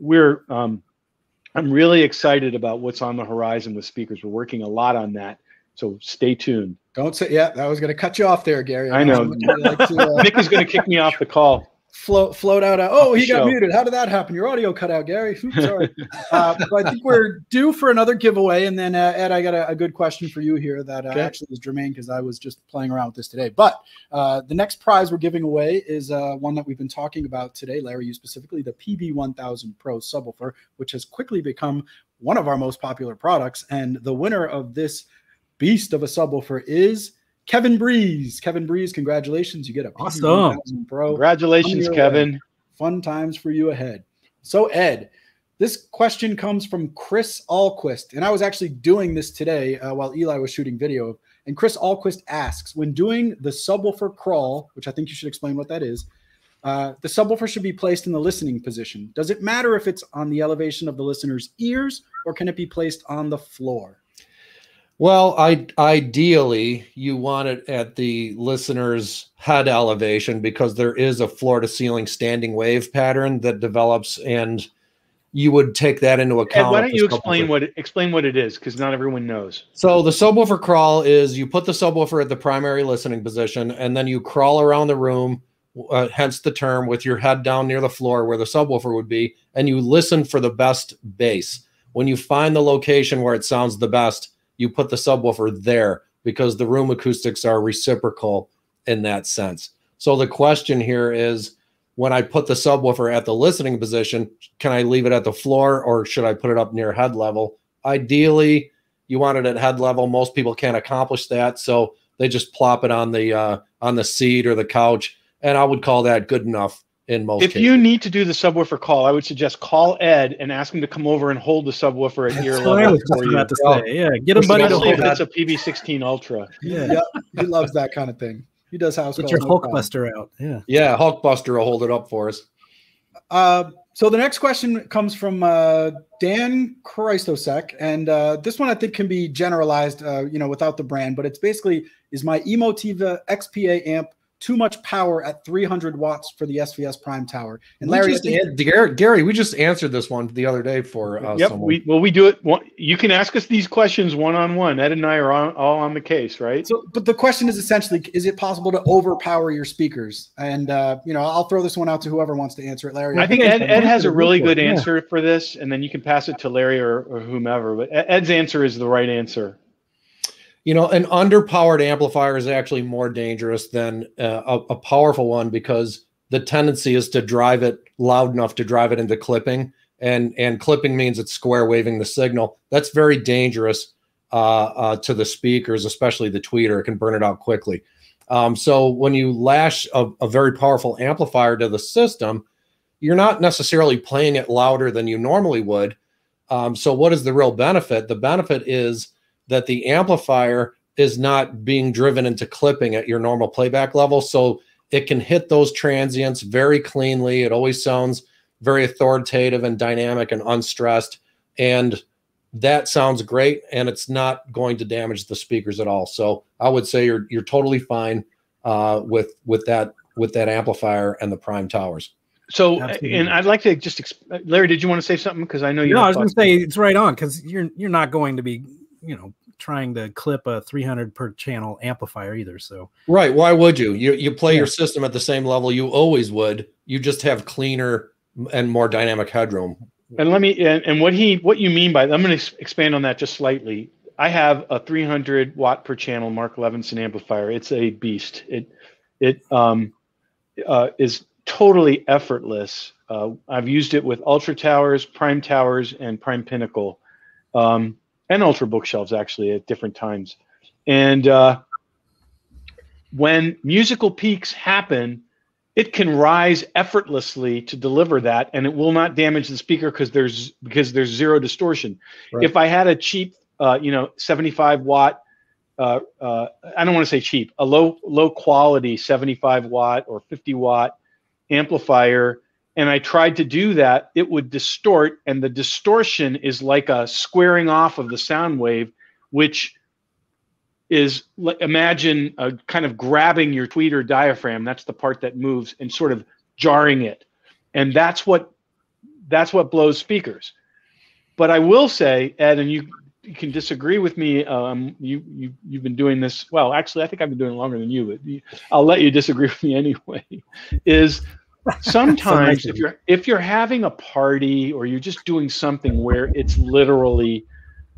We're, um, I'm really excited about what's on the horizon with speakers. We're working a lot on that, so stay tuned. Don't say, yeah, I was going to cut you off there, Gary. I, I know. Like to, uh, Nick is going to kick me off the call float float out. A, oh, he got show. muted. How did that happen? Your audio cut out, Gary. Oops, sorry. uh, but I think we're due for another giveaway. And then uh, Ed, I got a, a, good question for you here that uh, okay. actually is germane because I was just playing around with this today. But uh, the next prize we're giving away is uh, one that we've been talking about today, Larry, you specifically, the PB1000 Pro subwoofer, which has quickly become one of our most popular products. And the winner of this beast of a subwoofer is Kevin Breeze. Kevin Breeze, congratulations. You get a awesome Pro. Congratulations, Kevin. Way. Fun times for you ahead. So, Ed, this question comes from Chris Alquist. And I was actually doing this today uh, while Eli was shooting video. And Chris Alquist asks When doing the subwoofer crawl, which I think you should explain what that is, uh, the subwoofer should be placed in the listening position. Does it matter if it's on the elevation of the listener's ears or can it be placed on the floor? Well, I ideally you want it at the listener's head elevation because there is a floor to ceiling standing wave pattern that develops and you would take that into account. Ed, why don't you explain what it, explain what it is because not everyone knows. So the subwoofer crawl is you put the subwoofer at the primary listening position and then you crawl around the room, uh, hence the term, with your head down near the floor where the subwoofer would be, and you listen for the best bass. When you find the location where it sounds the best, you put the subwoofer there because the room acoustics are reciprocal in that sense. So the question here is when I put the subwoofer at the listening position, can I leave it at the floor or should I put it up near head level? Ideally, you want it at head level. Most people can't accomplish that, so they just plop it on the uh, on the seat or the couch, and I would call that good enough in most if cases. you need to do the subwoofer crawl i would suggest call ed and ask him to come over and hold the subwoofer at ear level for you. to say. yeah. Get him buddy to hold that's a pb16 ultra. Yeah. Yep. he loves that kind of thing. He does house get your hulkbuster out. Yeah. Yeah hulkbuster will hold it up for us. Uh, so the next question comes from uh, Dan Christosek, and uh, this one I think can be generalized, uh, you know, without the brand, but it's basically is my Emotiva XPA amp too much power at 300 watts for the SVS Prime Tower. And Larry, we think- Gary, Gary, we just answered this one the other day for uh, yep. Someone. We, well, we do it. You can ask us these questions one on one. Ed and I are on, all on the case, right? So, but the question is essentially: Is it possible to overpower your speakers? And uh, you know, I'll throw this one out to whoever wants to answer it. Larry, I think Ed, Ed has a really good answer yeah. for this, and then you can pass it to Larry or, or whomever. But Ed's answer is the right answer you know, an underpowered amplifier is actually more dangerous than uh, a, a, powerful one because the tendency is to drive it loud enough to drive it into clipping, and and clipping means it's square waving the signal. That's very dangerous uh, uh, to the speakers, especially the tweeter. It can burn it out quickly. Um, so when you lash a, a very powerful amplifier to the system, you're not necessarily playing it louder than you normally would. Um, so what is the real benefit? The benefit is that the amplifier is not being driven into clipping at your normal playback level. So it can hit those transients very cleanly. It always sounds very authoritative and dynamic and unstressed. And that sounds great. And it's not going to damage the speakers at all. So I would say you're you're totally fine uh, with with that with that amplifier and the prime towers. So, Absolutely. and I'd like to just, Larry, did you want to say something? Because I know you. No, I was going to say it's right on because you're you're not going to be you know trying to clip a 300 per channel amplifier either so. Right why would you? You, you play yeah. your system at the same level you always would. You just have cleaner and more dynamic headroom. And let me and, and what he what you mean by i'm going to expand on that just slightly. I have a 300 watt per channel mark levinson amplifier. It's a beast. It it um uh, is totally effortless. Uh, i've used it with ultra towers prime towers and prime pinnacle. Um, and ultra bookshelves actually at different times. And uh, when musical peaks happen, it can rise effortlessly to deliver that, and it will not damage the speaker because there's because there's zero distortion. Right. If I had a cheap, uh, you know, 75 watt, uh, uh, I don't want to say cheap, a low low quality 75 watt or 50 watt amplifier and I tried to do that, it would distort, and the distortion is like a squaring off of the sound wave, which is imagine a kind of grabbing your tweeter diaphragm. That's the part that moves and sort of jarring it, and that's what that's what blows speakers. But I will say, Ed, and you you can disagree with me. Um, you you you've been doing this. Well, actually, I think I've been doing it longer than you, but I'll let you disagree with me anyway. Is sometimes if you're if you're having a party or you're just doing something where it's literally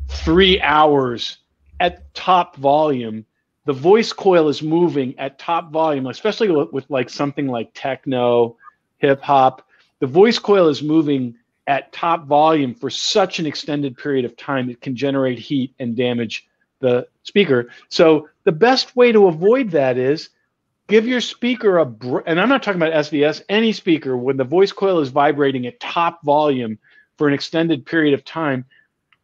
three hours at top volume, the voice coil is moving at top volume, especially with, with like something like techno, hip hop. The voice coil is moving at top volume for such an extended period of time, it can generate heat and damage the speaker. So the best way to avoid that is give your speaker a and I'm not talking about SVS, any speaker when the voice coil is vibrating at top volume for an extended period of time,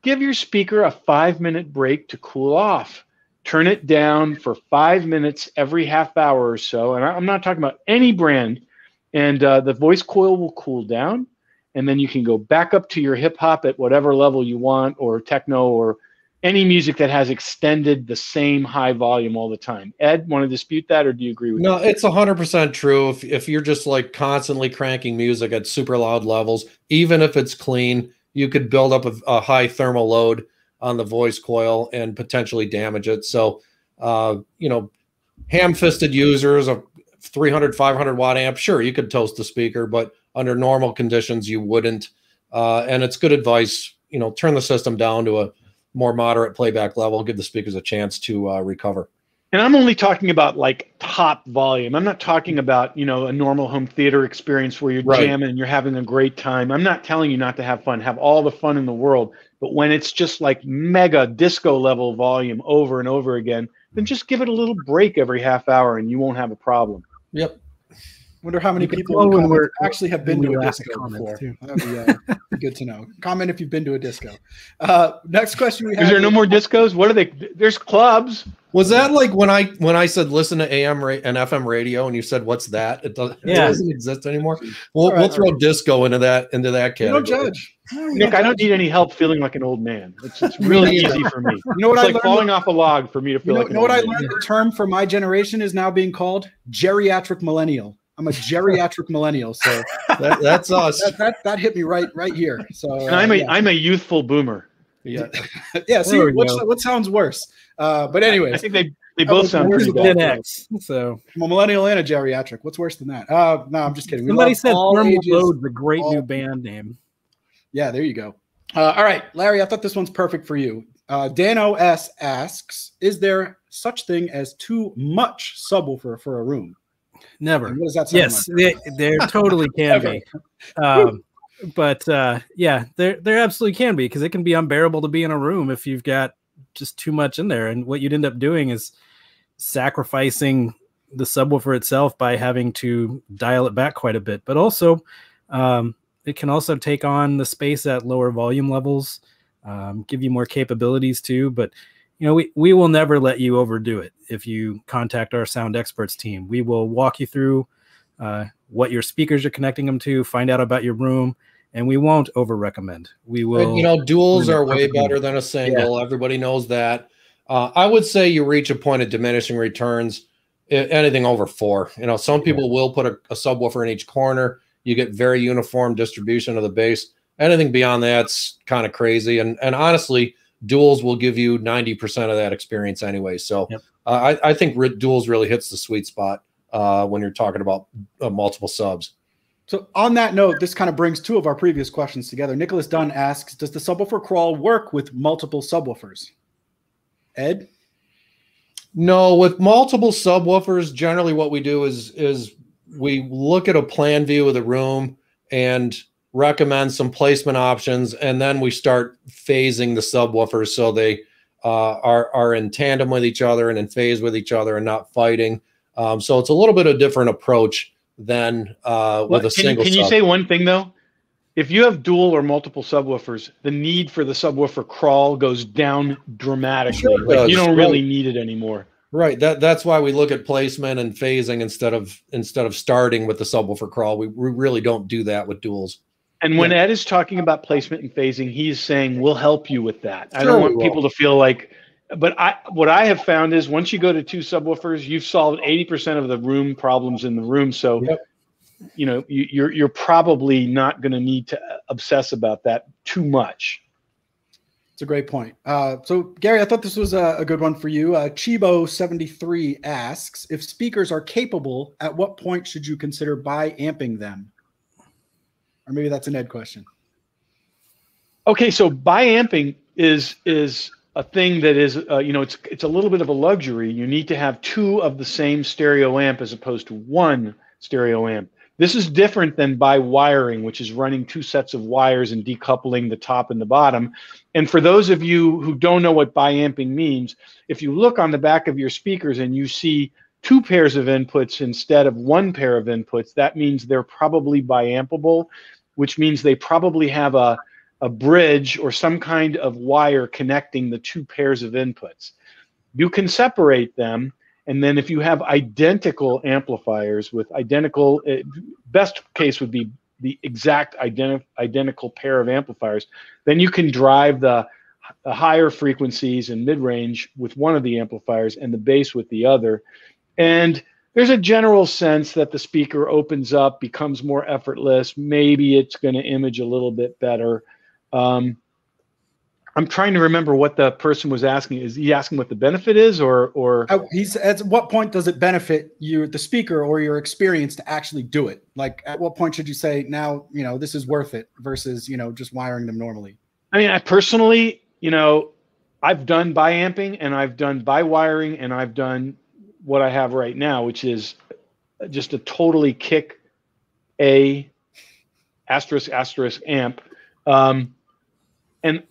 give your speaker a 5-minute break to cool off. Turn it down for 5 minutes every half hour or so. And I'm not talking about any brand and uh, the voice coil will cool down and then you can go back up to your hip hop at whatever level you want or techno or any music that has extended the same high volume all the time. Ed, want to dispute that or do you agree with no, that? No, it's 100% true. If, if you're just like constantly cranking music at super loud levels, even if it's clean, you could build up a, a high thermal load on the voice coil and potentially damage it. So, uh, you know, ham fisted users of 300, 500 watt amp, sure, you could toast the speaker, but under normal conditions, you wouldn't. Uh, and it's good advice. You know, turn the system down to a more moderate playback level, give the speakers a chance to uh, recover. And I'm only talking about like top volume. I'm not talking about, you know, a normal home theater experience where you're right. jamming and you're having a great time. I'm not telling you not to have fun, have all the fun in the world. But when it's just like mega disco level volume over and over again, then just give it a little break every half hour and you won't have a problem. Yep. Wonder how many people when we're, actually have been to a disco before. That'd be, uh, good to know. Comment if you've been to a disco. Uh, next question we have. Is there no more discos? What are they? There's clubs. Was that like when I when I said listen to AM ra- and FM radio and you said what's that? It, does, yeah. it doesn't exist anymore. We'll, right, we'll throw right. disco into that into that category. don't judge. Nick, I don't need any help feeling like an old man. It's, it's really easy for me. You know what it's I like falling off a log for me to feel you know, like. You know what I learned? The term for my generation is now being called geriatric millennial. I'm a geriatric millennial, so that, that's us. That, that, that hit me right right here. So I'm a am a youthful boomer. Yeah, yeah. See, what, what sounds worse? Uh, but anyway, I think they they both sound pretty Gen X. So I'm a millennial and a geriatric. What's worse than that? Uh, no, I'm just kidding. We Somebody said Thermal Load, the great all... new band name. Yeah, there you go. Uh, all right, Larry, I thought this one's perfect for you. Uh, Dan OS asks, "Is there such thing as too much subwoofer for a room?" Never. what does that yes, like? they, there totally can be. Um, but uh, yeah, there there absolutely can be because it can be unbearable to be in a room if you've got just too much in there. And what you'd end up doing is sacrificing the subwoofer itself by having to dial it back quite a bit. But also, um, it can also take on the space at lower volume levels, um, give you more capabilities too. But you know, we, we will never let you overdo it if you contact our sound experts team. We will walk you through uh, what your speakers you're connecting them to, find out about your room, and we won't over recommend. We will. You know, duals are way better than a single. Yeah. Everybody knows that. Uh, I would say you reach a point of diminishing returns. Anything over four, you know, some people will put a, a subwoofer in each corner. You get very uniform distribution of the bass. Anything beyond that's kind of crazy. And and honestly, duals will give you 90% of that experience anyway. So yep. uh, I, I, think re- duals really hits the sweet spot uh, when you're talking about uh, multiple subs. So on that note, this kind of brings two of our previous questions together. Nicholas Dunn asks, does the subwoofer crawl work with multiple subwoofers? Ed? No, with multiple subwoofers, generally what we do is is we look at a plan view of the room and recommend some placement options, and then we start phasing the subwoofers so they uh, are are in tandem with each other and in phase with each other and not fighting. Um, so it's a little bit of a different approach than uh, with a can, single. Can you say one thing though? If you have dual or multiple subwoofers, the need for the subwoofer crawl goes down dramatically. Sure like you don't really need it anymore. Right. That that's why we look at placement and phasing instead of instead of starting with the subwoofer crawl. We, we really don't do that with duals. And when yeah. Ed is talking about placement and phasing, he's saying we'll help you with that. Sure I don't want people to feel like but I what I have found is once you go to two subwoofers, you've solved 80% of the room problems in the room. So yep. you know, you, you're you're probably not going to need to obsess about that too much. It's a great point. Uh, so, Gary, I thought this was a, a good one for you. Uh, Chibo73 asks If speakers are capable, at what point should you consider bi amping them? Or maybe that's an Ed question. Okay, so bi amping is is a thing that is uh, you know it's it's a little bit of a luxury. You need to have two of the same stereo amp as opposed to one stereo amp. This is different than bi wiring, which is running two sets of wires and decoupling the top and the bottom. And for those of you who don't know what bi-amping means, if you look on the back of your speakers and you see two pairs of inputs instead of one pair of inputs, that means they're probably bi-ampable, which means they probably have a, a bridge or some kind of wire connecting the two pairs of inputs. You can separate them and then if you have identical amplifiers with identical, uh, best case would be the exact identi- identical pair of amplifiers, then you can drive the, the higher frequencies and mid range with one of the amplifiers and the bass with the other. And there's a general sense that the speaker opens up, becomes more effortless. Maybe it's going to image a little bit better. Um, I'm trying to remember what the person was asking. Is he asking what the benefit is, or or uh, he's at what point does it benefit you, the speaker, or your experience to actually do it? Like, at what point should you say now, you know, this is worth it versus you know just wiring them normally? I mean, I personally, you know, I've done bi-amping and I've done bi-wiring and I've done what I have right now, which is just a totally kick a asterisk asterisk amp. Um, and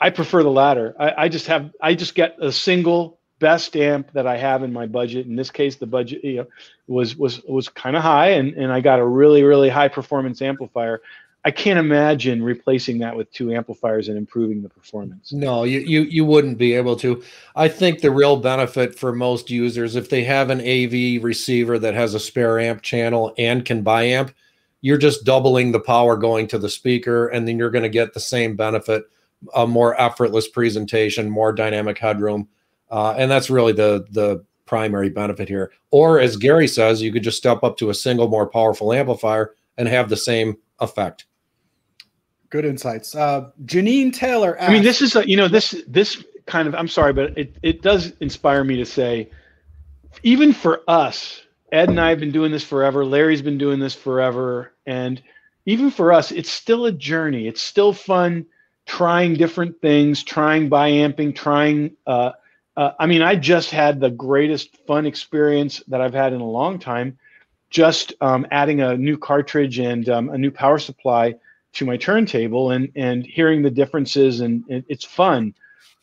I prefer the latter. I, I, just have I just get a single best amp that I have in my budget. In this case, the budget you know, was was was kind of high, and and I got a really really high performance amplifier. I can't imagine replacing that with two amplifiers and improving the performance. No, you, you you wouldn't be able to. I think the real benefit for most users, if they have an AV receiver that has a spare amp channel and can bi-amp, you're just doubling the power going to the speaker, and then you're going to get the same benefit a more effortless presentation, more dynamic headroom, uh, and that's really the the primary benefit here. Or as Gary says, you could just step up to a single more powerful amplifier and have the same effect. Good insights. Uh, Janine Taylor. Asked, I mean, this is a, you know this this kind of. I'm sorry, but it it does inspire me to say, even for us, Ed and I have been doing this forever. Larry's been doing this forever, and even for us, it's still a journey. It's still fun trying different things, trying bi-amping, trying. Uh, uh, I mean, I just had the greatest fun experience that I've had in a long time, just um, adding a new cartridge and um, a new power supply to my turntable and and hearing the differences and, and it's fun.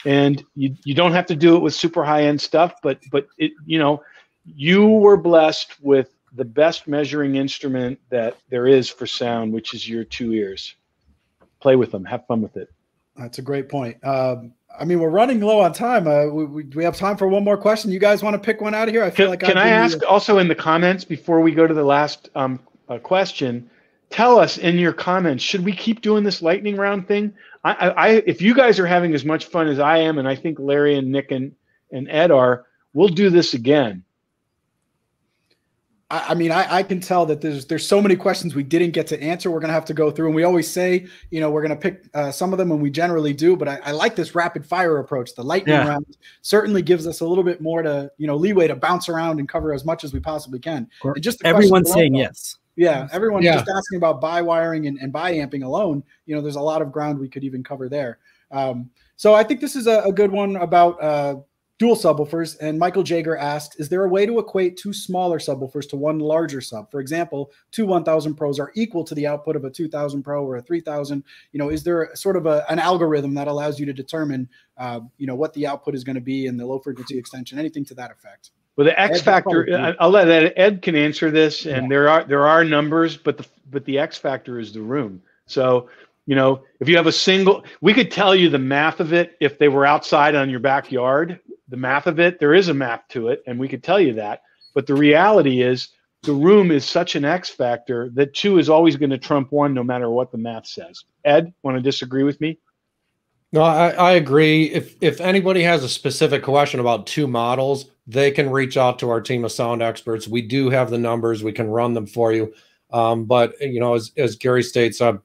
And you you don't have to do it with super high end stuff, but but it you know you were blessed with the best measuring instrument that there is for sound, which is your two ears. Play with them, have fun with it. That's a great point. Um, I mean, we're running low on time. Uh, we, we, we, have time for one more question. You guys want to pick one out of here? I feel can, like can I ask also in the comments before we go to the last um, uh, question? Tell us in your comments. Should we keep doing this lightning round thing? I, I, if you guys are having as much fun as I am, and I think Larry and Nick and, and Ed are, we'll do this again. I, mean, I, I, can tell that there's there's so many questions we didn't get to answer. We're gonna have to go through, and we always say, you know, we're gonna pick uh, some of them, and we generally do. But I, I, like this rapid fire approach. The lightning yeah. round certainly gives us a little bit more to you know leeway to bounce around and cover as much as we possibly can. And just everyone's saying yes. Yeah, everyone yeah. just asking about bi wiring and, and bi amping alone. You know, there's a lot of ground we could even cover there. Um, so I think this is a, a good one about uh, dual subwoofers. And Michael Jager asked, is there a way to equate two smaller subwoofers to one larger sub? For example, two 1000 pros are equal to the output of a 2000 pro or a 3000. You know, is there sort of a, an algorithm that allows you to determine, uh, you know, what the output is going to be in the low frequency extension, anything to that effect? Well, the X Ed factor, I'll let Ed, Ed can answer this, and yeah. there are there are numbers, but the but the X factor is the room. So you know, if you have a single, we could tell you the math of it if they were outside on your backyard the math of it. There is a math to it, and we could tell you that. But the reality is, the room is such an X factor that two is always going to trump one, no matter what the math says. Ed, want to disagree with me? No, I, I agree. If if anybody has a specific question about two models, they can reach out to our team of sound experts. We do have the numbers; we can run them for you. Um, but you know, as as Gary states, uh,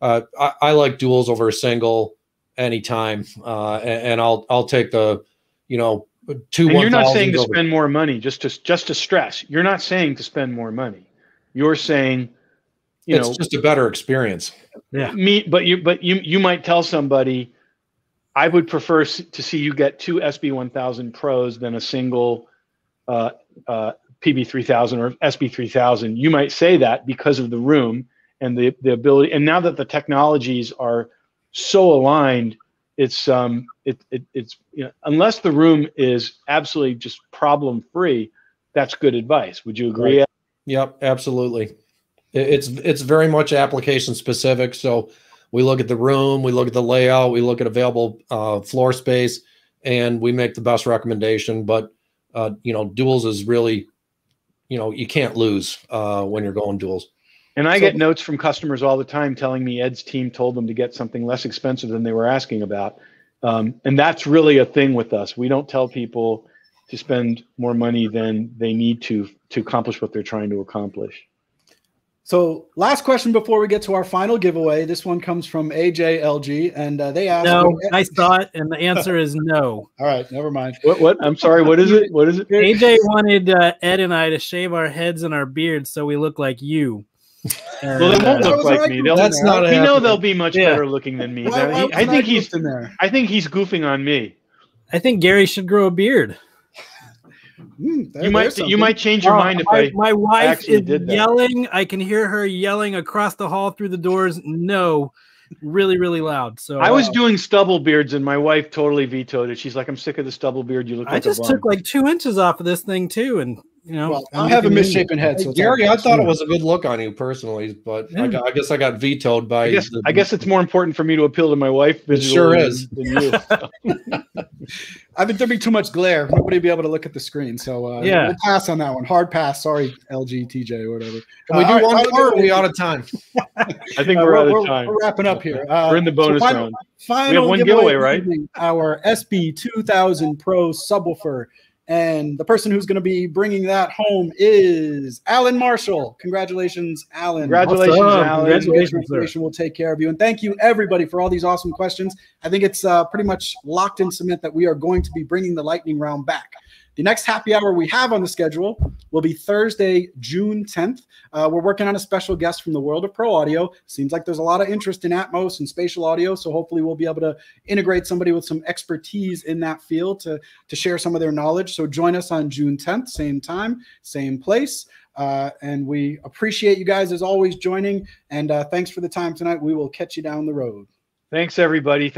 uh, I, I, like duals over a single anytime, uh, and, and, I'll I'll take the you know two. And you're not saying to over. spend more money, just to just to stress. You're not saying to spend more money. You're saying, you it's know, just a better experience. Yeah. Me, but you but you you might tell somebody I would prefer to see you get two SB1000 Pros than a single uh, uh, PB3000 or SB3000. You might say that because of the room and the, the ability. And now that the technologies are so aligned, it's um it, it it's you know unless the room is absolutely just problem free, that's good advice. Would you agree? Right. Yep, absolutely. It's it's very much application specific. So we look at the room, we look at the layout, we look at available uh, floor space, and we make the best recommendation. But uh, you know, duals is really, you know, you can't lose uh, when you're going duals. And I so, get notes from customers all the time telling me Ed's team told them to get something less expensive than they were asking about. Um, and that's really a thing with us. We don't tell people to spend more money than they need to to accomplish what they're trying to accomplish. So, last question before we get to our final giveaway. This one comes from AJLG, and uh, they asked. No, I saw it, and the answer is no. All right, never mind. What? What? I'm sorry. What is it? What is it? AJ wanted uh, Ed and I to shave our heads and our beards so we look like you. well, they won't look like me. They'll, That's not. We know they'll be much yeah. better looking than me. Why, why I think he's. In there? I think he's goofing on me. I think Gary should grow a beard. Mm, there, you might you might change your uh, mind if my, I my wife is yelling. I can hear her yelling across the hall through the doors. No, really, really loud. So I was uh, doing stubble beards, and my wife totally vetoed it. She's like, "I'm sick of the stubble beard. You look." I like just took like two inches off of this thing too, and you know, well, I have a misshapen head. So Gary, I thought it was a good look on you personally, but yeah. I, got, I, guess I got vetoed by. I guess, the, I guess, it's more important for me to appeal to my wife. It sure is. Than, you. I've been there'd be too much glare. Nobody be able to look at the screen. So uh, yeah, we'll pass on that one. Hard pass. Sorry, LG, TJ, or whatever. Can we uh, do one right, more? we out of time? I think we're, uh, out of time. We're, wrapping up here. we're in the bonus so final, round. Final we have one giveaway, giveaway right? Our SB 2000 Pro subwoofer and the person who's going to be bringing that home is Alan Marshall. Congratulations, Alan. Congratulations, Alan. Congratulations, We'll take care of you. And thank you, everybody, for all these awesome questions. I think it's uh, pretty much locked in cement that we are going to be bringing the lightning round back. The next happy hour we have on the schedule will be Thursday, June 10th. Uh, we're working on a special guest from the world of pro audio. Seems like there's a lot of interest in Atmos and spatial audio, so hopefully we'll be able to integrate somebody with some expertise in that field to, to share some of their knowledge. So join us on June 10th, same time, same place. Uh, and we appreciate you guys as always joining. And uh, thanks for the time tonight. We will catch you down the road. Thanks, everybody.